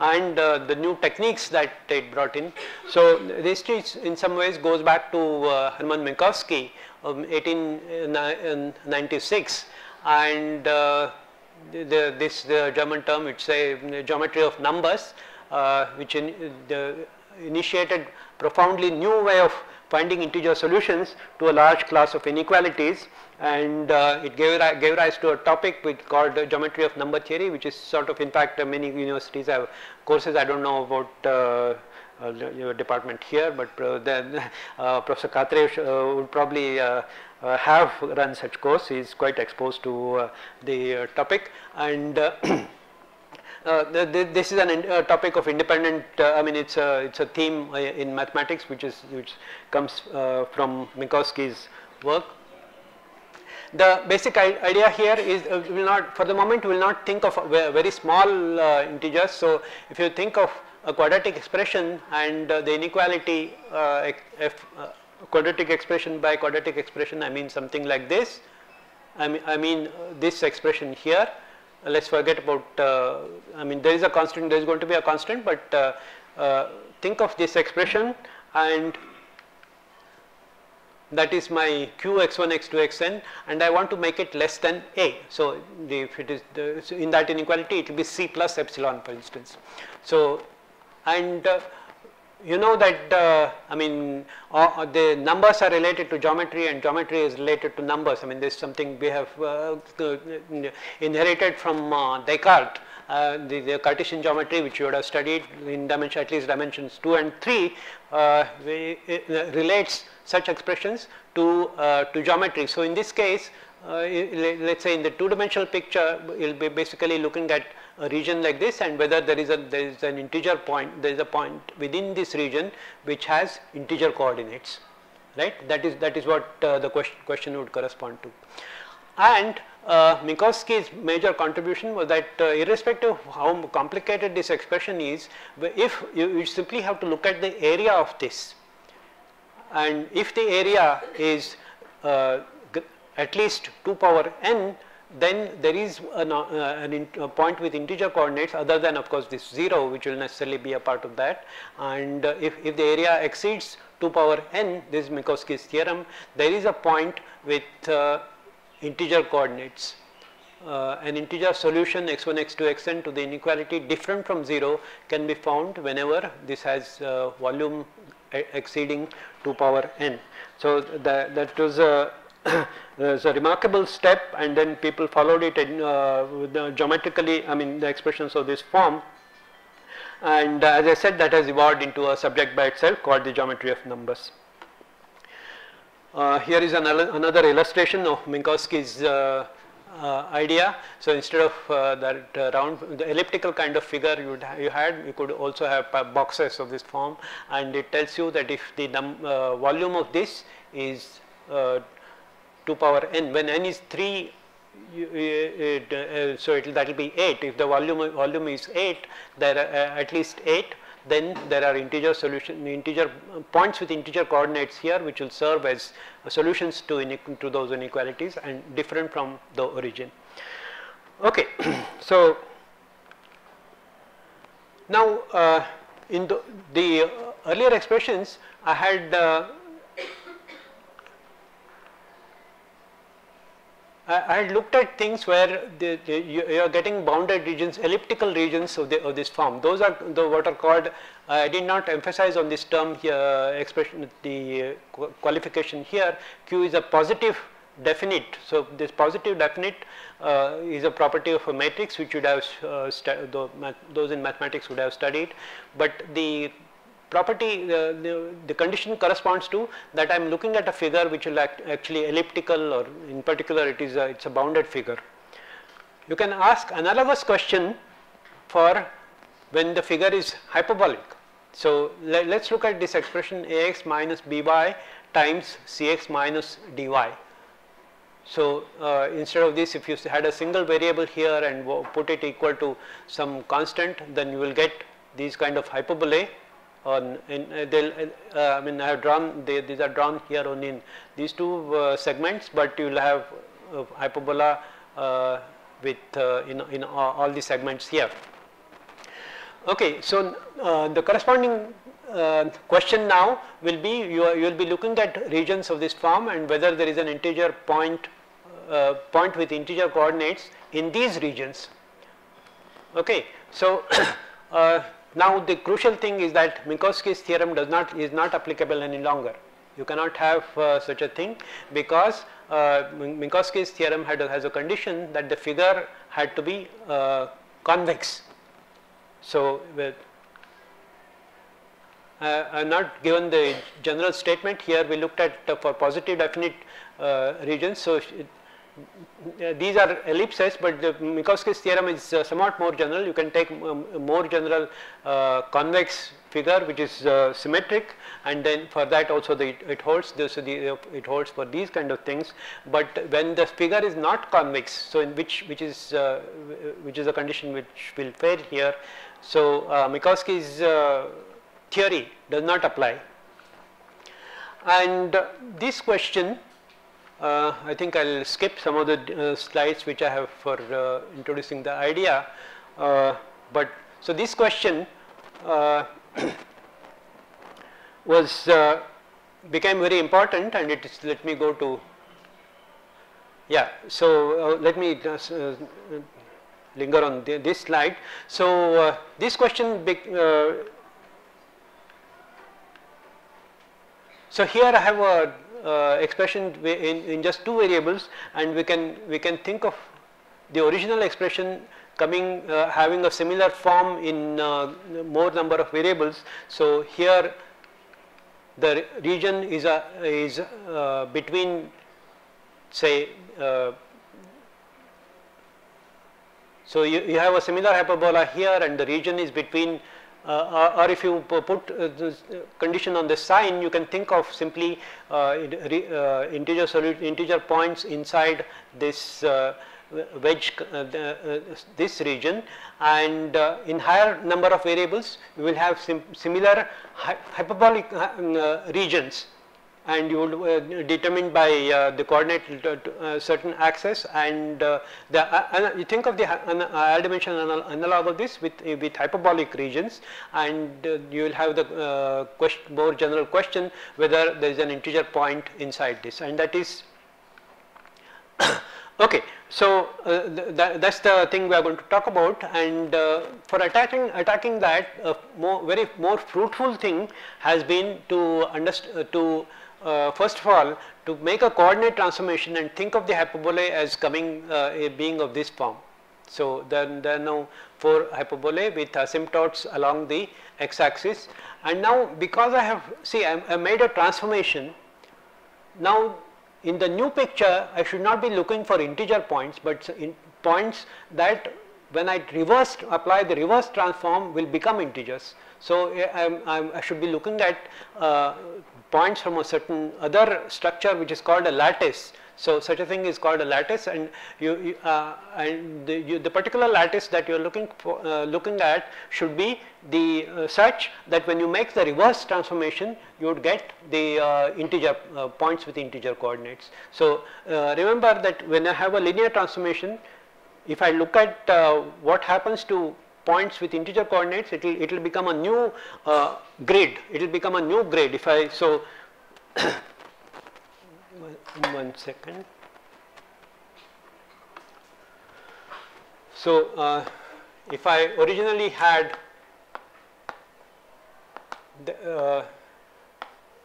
and uh, the new techniques that it brought in. So the this in some ways goes back to uh, Hermann Minkowski of 1896 and uh, the, this the German term it's a geometry of numbers uh, which in, the initiated profoundly new way of finding integer solutions to a large class of inequalities. And uh, it gave, gave rise to a topic called geometry of number theory which is sort of in fact uh, many universities have courses. I do not know about uh, uh, your department here but uh, then uh, Professor Katre would probably have run such course is quite exposed to the topic and Uh, the, the, this is a uh, topic of independent. Uh, I mean, it's a it's a theme in mathematics, which is which comes from Minkowski's work. The basic idea here is uh, will not for the moment we will not think of very small uh, integers. So, if you think of a quadratic expression and uh, the inequality f quadratic expression by quadratic expression I mean something like this I mean, I mean this expression here let us forget about, uh, I mean there is a constant, there is going to be a constant, but uh, uh, think of this expression and that is my q x1 x2 xn and I want to make it less than a. So, the, if it is the, so in that inequality it will be c plus epsilon for instance. So, and uh, you know that uh, I mean uh, the numbers are related to geometry and geometry is related to numbers. I mean this is something we have uh, inherited from uh, Descartes. Uh, the, the, Cartesian geometry which you would have studied in dimension at least dimensions 2 and 3 uh, we, relates such expressions to, to geometry. So in this case let us say in the two dimensional picture we will be basically looking at a region like this and whether there is a there is an integer point there is a point within this region which has integer coordinates right? That is that is what uh, the question question would correspond to. And uh, Minkowski's major contribution was that uh, irrespective of how complicated this expression is, if you, you, simply have to look at the area of this and if the area is uh, at least 2 power n then there is an, uh, an a point with integer coordinates other than of course this 0 which will necessarily be a part of that and uh, if, if the area exceeds 2 power n this is Minkowski's theorem there is a point with uh, integer coordinates. Uh, an integer solution x1 x2 xn to the inequality different from 0 can be found whenever this has uh, volume exceeding 2 power n. So, that, that was a, was a remarkable step and then people followed it in, uh, geometrically I mean the expressions of this form and uh, as I said that has evolved into a subject by itself called the geometry of numbers. Uh, here is an, another illustration of Minkowski's uh, uh, idea. So, instead of uh, that uh, round the elliptical kind of figure you, you had you could also have boxes of this form and it tells you that if the uh, volume of this is 2 power n when n is 3 you, uh, uh, it, uh, so that will be 8 if the volume volume is 8 there are at least 8 then there are integer solution integer points with integer coordinates here which will serve as solutions to, to those inequalities and different from the origin. Okay. so, now uh, in the, the, earlier expressions I had uh, I had looked at things where the, the, you, you, are getting bounded regions, elliptical regions of, the, of this form. Those are the what are called. I did not emphasize on this term here expression the uh, qualification here. Q is a positive definite. So this positive definite uh, is a property of a matrix which would have uh, those in mathematics would have studied, but the property the, the, the, condition corresponds to that I am looking at a figure which will act actually elliptical or in particular it is a, it's a bounded figure. You can ask analogous question for when the figure is hyperbolic. So, let us look at this expression ax minus by times cx minus dy. So, uh, instead of this if you had a single variable here and put it equal to some constant then you will get these kind of hyperbolae on in uh, uh, I mean I have drawn they, these are drawn here only in these two uh, segments, but you will have uh, hyperbola uh, with uh, in, in all the segments here. Okay, so the corresponding question now will be you, are, you will be looking at regions of this form and whether there is an integer point point with integer coordinates in these regions. Okay, so now the crucial thing is that Minkowski's theorem does not is not applicable any longer. You cannot have uh, such a thing because uh, Minkowski's theorem had has a condition that the figure had to be uh, convex. So, with uh, I am not given the general statement here we looked at for positive definite uh, regions. So, these are ellipses, but the Minkowski's theorem is uh, somewhat more general. You can take um, more general uh, convex figure which is uh, symmetric and then for that also the, it holds this the, it holds for these kind of things but when the figure is not convex so in which which is uh, which is a condition which will fail here so uh, Minkowski's uh, theory does not apply and this question uh, I think I will skip some of the uh, slides which I have for uh, introducing the idea. Uh, but so this question uh, was uh, became very important and it is let me go to yeah so let me just linger on the, this slide. So this question so here I have a uh, expression in, in just two variables and we can we can think of the original expression coming uh, having a similar form in uh, more number of variables. So, here the region is a is uh, between say uh, so you, you have a similar hyperbola here and the region is between uh, or, if you put this condition on the sign, you can think of simply integer integer points inside this wedge uh, the, uh, this region. And uh, in higher number of variables you will have sim similar hy hyperbolic regions and you would uh, determine by uh, the coordinate uh, certain axis and the you think of the higher dimension analog of this with with hyperbolic regions. And you will have the more general question whether there is an integer point inside this. And that is okay. So uh, th that is the thing we are going to talk about. And uh, for attacking attacking that uh, more very more fruitful thing has been to understand to uh, first of all to make a coordinate transformation and think of the hyperbolae as coming uh, a being of this form. So, then there are now 4 hyperbolae with asymptotes along the x axis and now because I have see I, I made a transformation now in the new picture I should not be looking for integer points but in points that when I reverse apply the reverse transform will become integers. So, I, I'm, I should be looking at uh, points from a certain other structure which is called a lattice. So, such a thing is called a lattice and you, you uh, and the, you, the, particular lattice that you are looking for uh, looking at should be the uh, such that when you make the reverse transformation you would get the uh, integer uh, points with integer coordinates. So, uh, remember that when I have a linear transformation if I look at what happens to points with integer coordinates it will it will become a new uh, grid. It will become a new grid. If I so one second. So uh, if I originally had the, uh,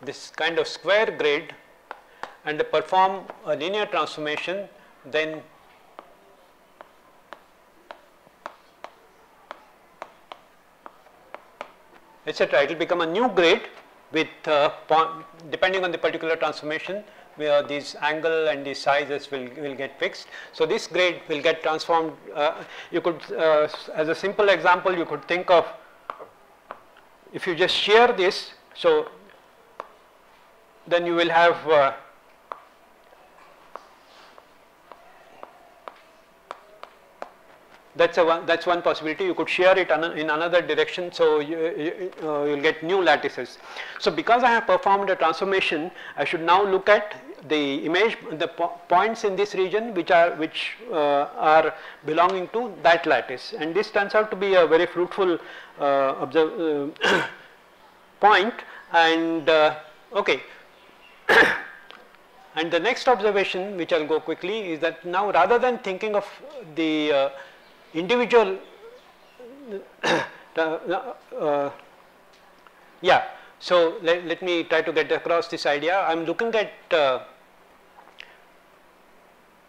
this kind of square grid and perform a linear transformation then etc. It will become a new grid with uh, depending on the particular transformation where these angle and these sizes will, will get fixed. So, this grid will get transformed uh, you could uh, as a simple example you could think of if you just shear this. So, then you will have that's a one, that's one possibility. You could shear it in another direction so you, you uh, will get new lattices. So because i have performed a transformation i should now look at the image the po points in this region which are which uh, are belonging to that lattice. And this turns out to be a very fruitful uh, uh, point. And uh, okay. And the next observation which i'll go quickly is that now rather than thinking of the uh, individual uh, yeah so let, let me try to get across this idea i am looking at uh,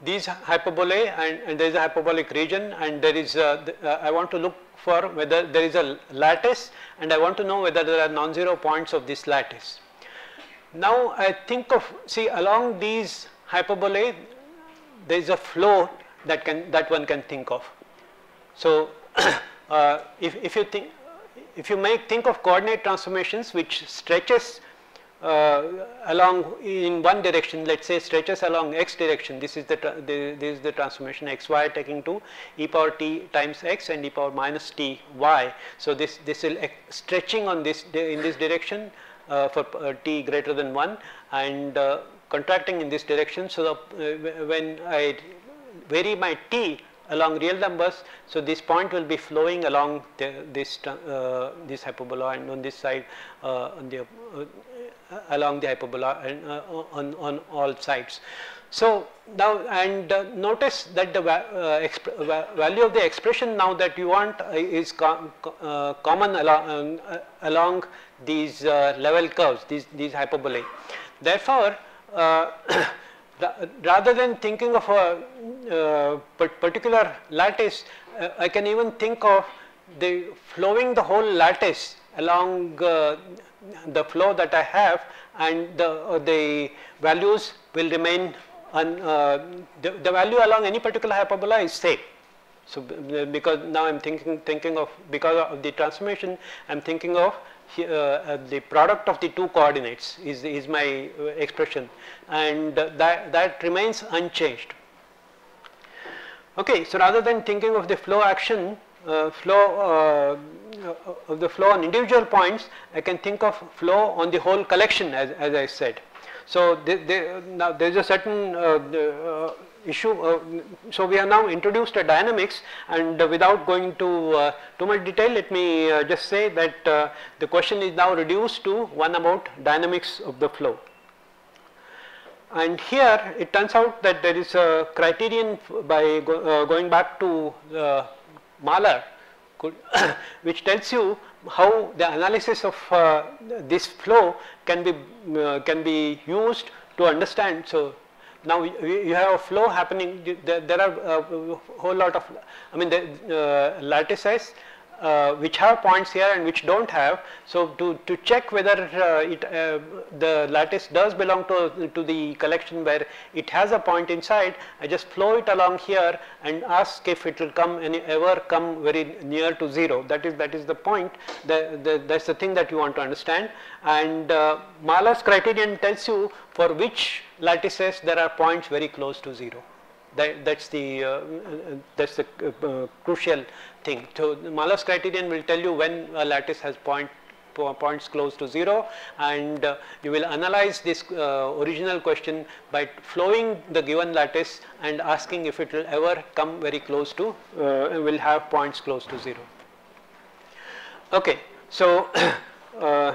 these hyperbolae and, and, there is a hyperbolic region and there is a, uh, I want to look for whether there is a lattice and I want to know whether there are non-zero points of this lattice. Now I think of see along these hyperbolae there is a flow that can that one can think of. So, uh, if, if you think if you make think of coordinate transformations which stretches uh, along in one direction let us say stretches along x direction this is the, the, this is the transformation x y taking to e power t times x and e power minus t y. So, this this will stretching on this in this direction uh, for uh, t greater than 1 and uh, contracting in this direction. So, the, uh, when I vary my t along real numbers. So, this point will be flowing along the, this uh, this hyperbola and on this side uh, on the uh, along the hyperbola and uh, on on all sides. So, now and uh, notice that the uh, value of the expression now that you want is com common along along these level curves these these hyperbolae. Therefore, rather than thinking of a particular lattice, uh, I can even think of the flowing the whole lattice along uh, the flow that I have and the, uh, the values will remain un, uh, the, the value along any particular hyperbola is same. So, because now I am thinking thinking of because of the transformation I am thinking of uh, the product of the two coordinates is, is my uh, expression and that, that remains unchanged. Okay, so rather than thinking of the flow action uh, flow uh, of the flow on individual points, I can think of flow on the whole collection as, as I said. So, they, they, now there is a certain uh, the, issue. Uh, so, we have now introduced a dynamics and uh, without going to uh, too much detail let me just say that the question is now reduced to one about dynamics of the flow. And here it turns out that there is a criterion by go, going back to Mahler which tells you how the analysis of uh, this flow can be uh, can be used to understand. So, now you have a flow happening there, there are a whole lot of I mean the uh, lattices uh, which have points here and which don't have. So, to, to check whether uh, it uh, the lattice does belong to, to the collection where it has a point inside, I just flow it along here and ask if it will come any ever come very near to 0. That is that is the point, that is the thing that you want to understand and uh, Mahler's criterion tells you for which lattices there are points very close to 0 that that's the uh, that's the uh, crucial thing. So, Mahler's criterion will tell you when a lattice has point points close to 0 and uh, you will analyze this uh, original question by flowing the given lattice and asking if it will ever come very close to uh, will have points close to 0. Okay. So, uh,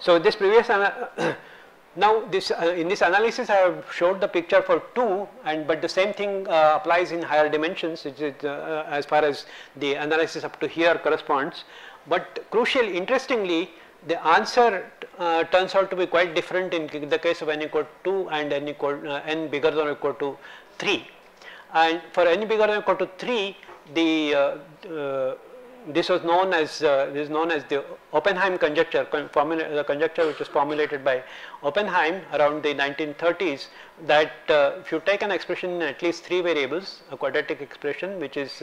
so this previous Now, this uh, in this analysis I have showed the picture for 2 and but the same thing uh, applies in higher dimensions uh, as far as the analysis up to here corresponds. But crucial interestingly the answer uh, turns out to be quite different in the case of n equal to 2 and n equal uh, n bigger than or equal to 3. And for n bigger than or equal to 3 the uh, this was known as uh, this is known as the Oppenheim conjecture, con the conjecture which was formulated by Oppenheim around the 1930s that uh, if you take an expression in at least three variables, a quadratic expression which is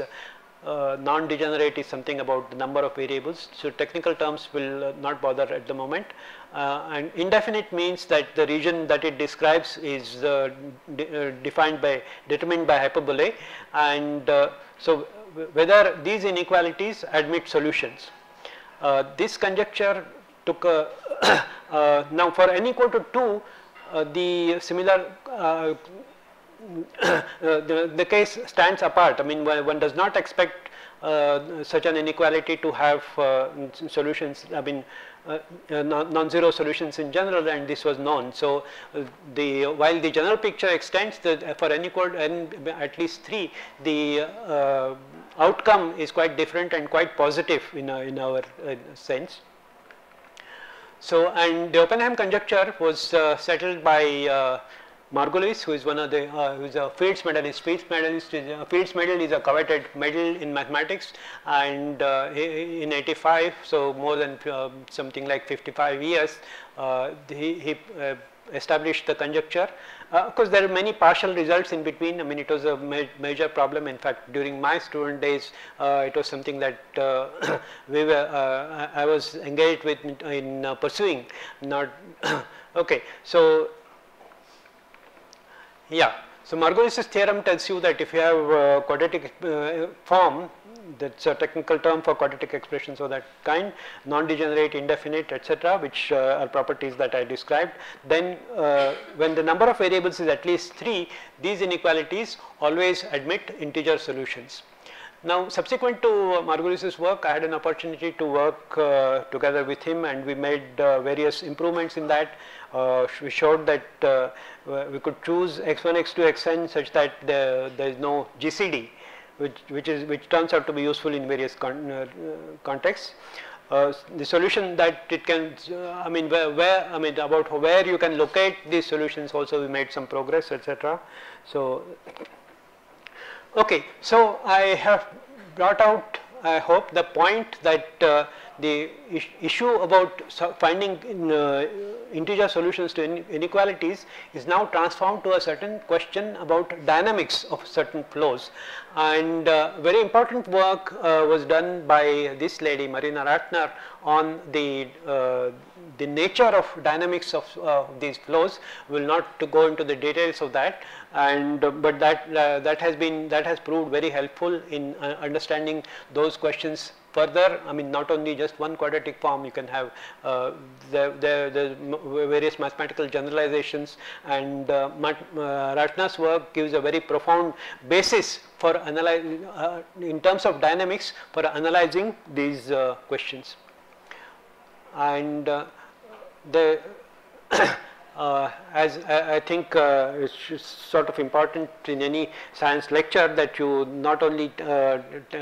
uh, non-degenerate is something about the number of variables. So, technical terms will uh, not bother at the moment uh, and indefinite means that the region that it describes is uh, de defined by determined by hyperbolae and so whether these inequalities admit solutions. Uh, this conjecture took a uh, now for n equal to 2 uh, the similar uh, uh, the, the case stands apart I mean one does not expect uh, such an inequality to have solutions I mean uh, uh, non-zero solutions in general and this was known. So, uh, the while the general picture extends the, for n equal n at least 3 the outcome is quite different and quite positive in, in our sense. So, and the Oppenheim conjecture was settled by Margulis, who is one of the, uh, who is a Fields medalist. Fields medalist is a Fields medal is a coveted medal in mathematics, and uh, in '85, so more than uh, something like 55 years, uh, he, he uh, established the conjecture. Uh, of course, there are many partial results in between. I mean, it was a ma major problem. In fact, during my student days, it was something that we were, I was engaged with in pursuing. Not okay. So yeah. So, Margulis's theorem tells you that if you have uh, quadratic uh, form that is a technical term for quadratic expressions of that kind non-degenerate indefinite etc which uh, are properties that I described then uh, when the number of variables is at least 3 these inequalities always admit integer solutions. Now subsequent to Margulis's work I had an opportunity to work uh, together with him and we made uh, various improvements in that uh, we showed that uh, we could choose x1, x2, xn such that there, is no GCD which, which is which turns out to be useful in various con uh, contexts. Uh, the solution that it can, uh, I mean, where, where, I mean, about where you can locate these solutions also we made some progress, etc. So, okay, so I have brought out, I hope, the point that uh, the is issue about finding in, uh, integer solutions to inequalities is now transformed to a certain question about dynamics of certain flows. And uh, very important work uh, was done by this lady Marina Ratner on the uh, the nature of dynamics of uh, these flows. We will not to go into the details of that and uh, but that uh, that has been that has proved very helpful in uh, understanding those questions further I mean not only just one quadratic form you can have uh, the, the, the, various mathematical generalizations and uh, uh, Ratner's work gives a very profound basis for analyzing uh, in terms of dynamics for analyzing these questions. And the uh, as I, I think uh, it's sort of important in any science lecture that you not only uh,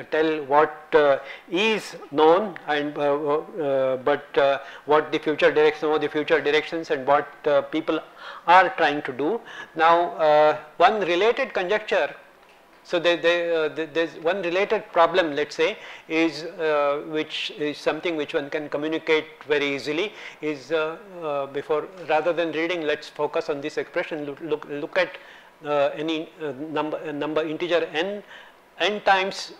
tell what uh, is known and uh, uh, but what the future direction or the future directions and what people are trying to do. Now one related conjecture so, there, there, uh, there is one related problem let us say is uh, which is something which one can communicate very easily is uh, uh before rather than reading let us focus on this expression look, look, look at uh, any uh, number, number integer n n times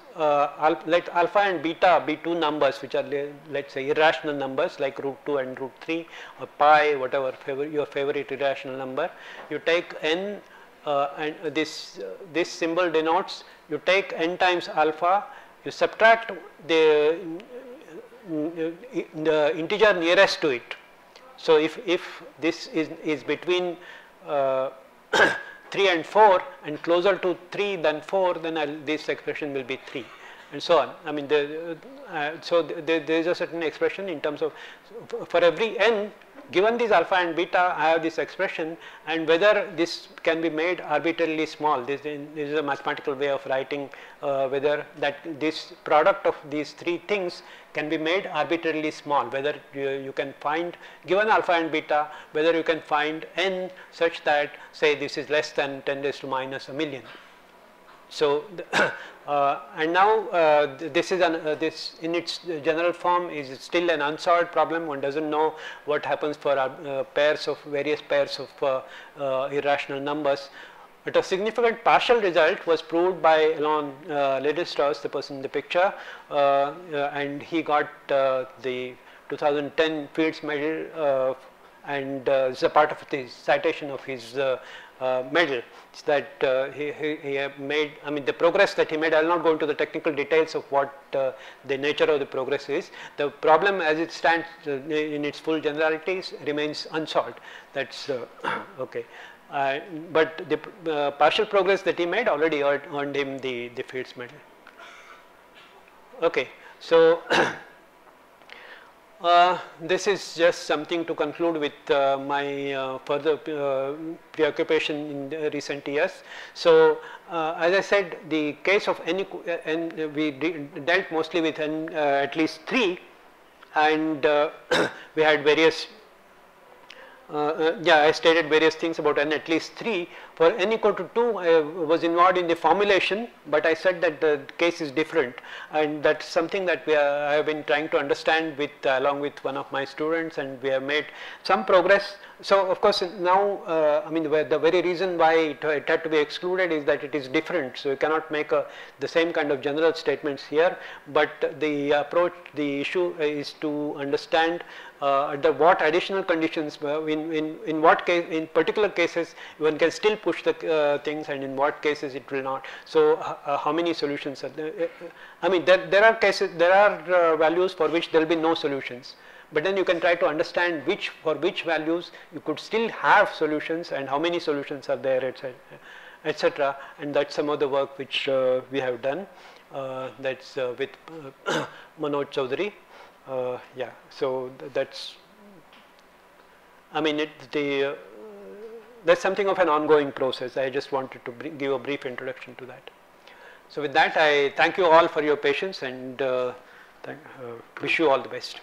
al let alpha and beta be two numbers which are let us say irrational numbers like root 2 and root 3 or pi whatever favor, your favorite irrational number. You take n uh, and this uh, this symbol denotes you take n times alpha you subtract the, the integer nearest to it. So, if, if this is, is between uh, 3 and 4 and closer to 3 than 4 then I'll, this expression will be 3 and so on. I mean the, uh, so there is a certain expression in terms of for every n given these alpha and beta I have this expression and whether this can be made arbitrarily small this, this is a mathematical way of writing uh, whether that this product of these three things can be made arbitrarily small whether you, you can find given alpha and beta whether you can find n such that say this is less than 10 raised to minus a million. So, and now uh, this is an, uh, this in its general form is still an unsolved problem one does not know what happens for uh, pairs of various pairs of uh, uh, irrational numbers. But a significant partial result was proved by Elon Lindenstrauss, the person in the picture and he got the 2010 Fields medal and uh, it's a part of the citation of his uh, medal that uh, he, he, he, made, I mean the progress that he made, I will not go into the technical details of what uh, the nature of the progress is. The problem as it stands uh, in its full generalities remains unsolved, that is uh, okay. But the partial progress that he made already earned, earned him the, the Fields medal. Okay, so Uh, this is just something to conclude with uh, my uh, further uh, preoccupation in recent years. So, uh, as I said the case of n, n we dealt mostly with n at least 3 and we had various yeah I stated various things about n at least 3 for n equal to 2 I was involved in the formulation but I said that the case is different. And that's something that we are, I have been trying to understand with uh, along with one of my students and we have made some progress. So of course now uh, I mean the, the, very reason why it, it, had to be excluded is that it is different. So you cannot make a, the same kind of general statements here. But the approach the issue is to understand uh, under what additional conditions uh, in, in, in what case in particular cases one can still push the uh, things and in what cases it will not. So, uh, how many solutions are there? Uh, I mean there, there are cases, there are uh, values for which there will be no solutions. But then you can try to understand which for which values you could still have solutions and how many solutions are there etc. etc. and that is some of the work which uh, we have done uh, that is with Manoj Choudhuri. Yeah, so th that's I mean it the that's something of an ongoing process. I just wanted to give a brief introduction to that. So with that, I thank you all for your patience and uh, uh, wish you all the best.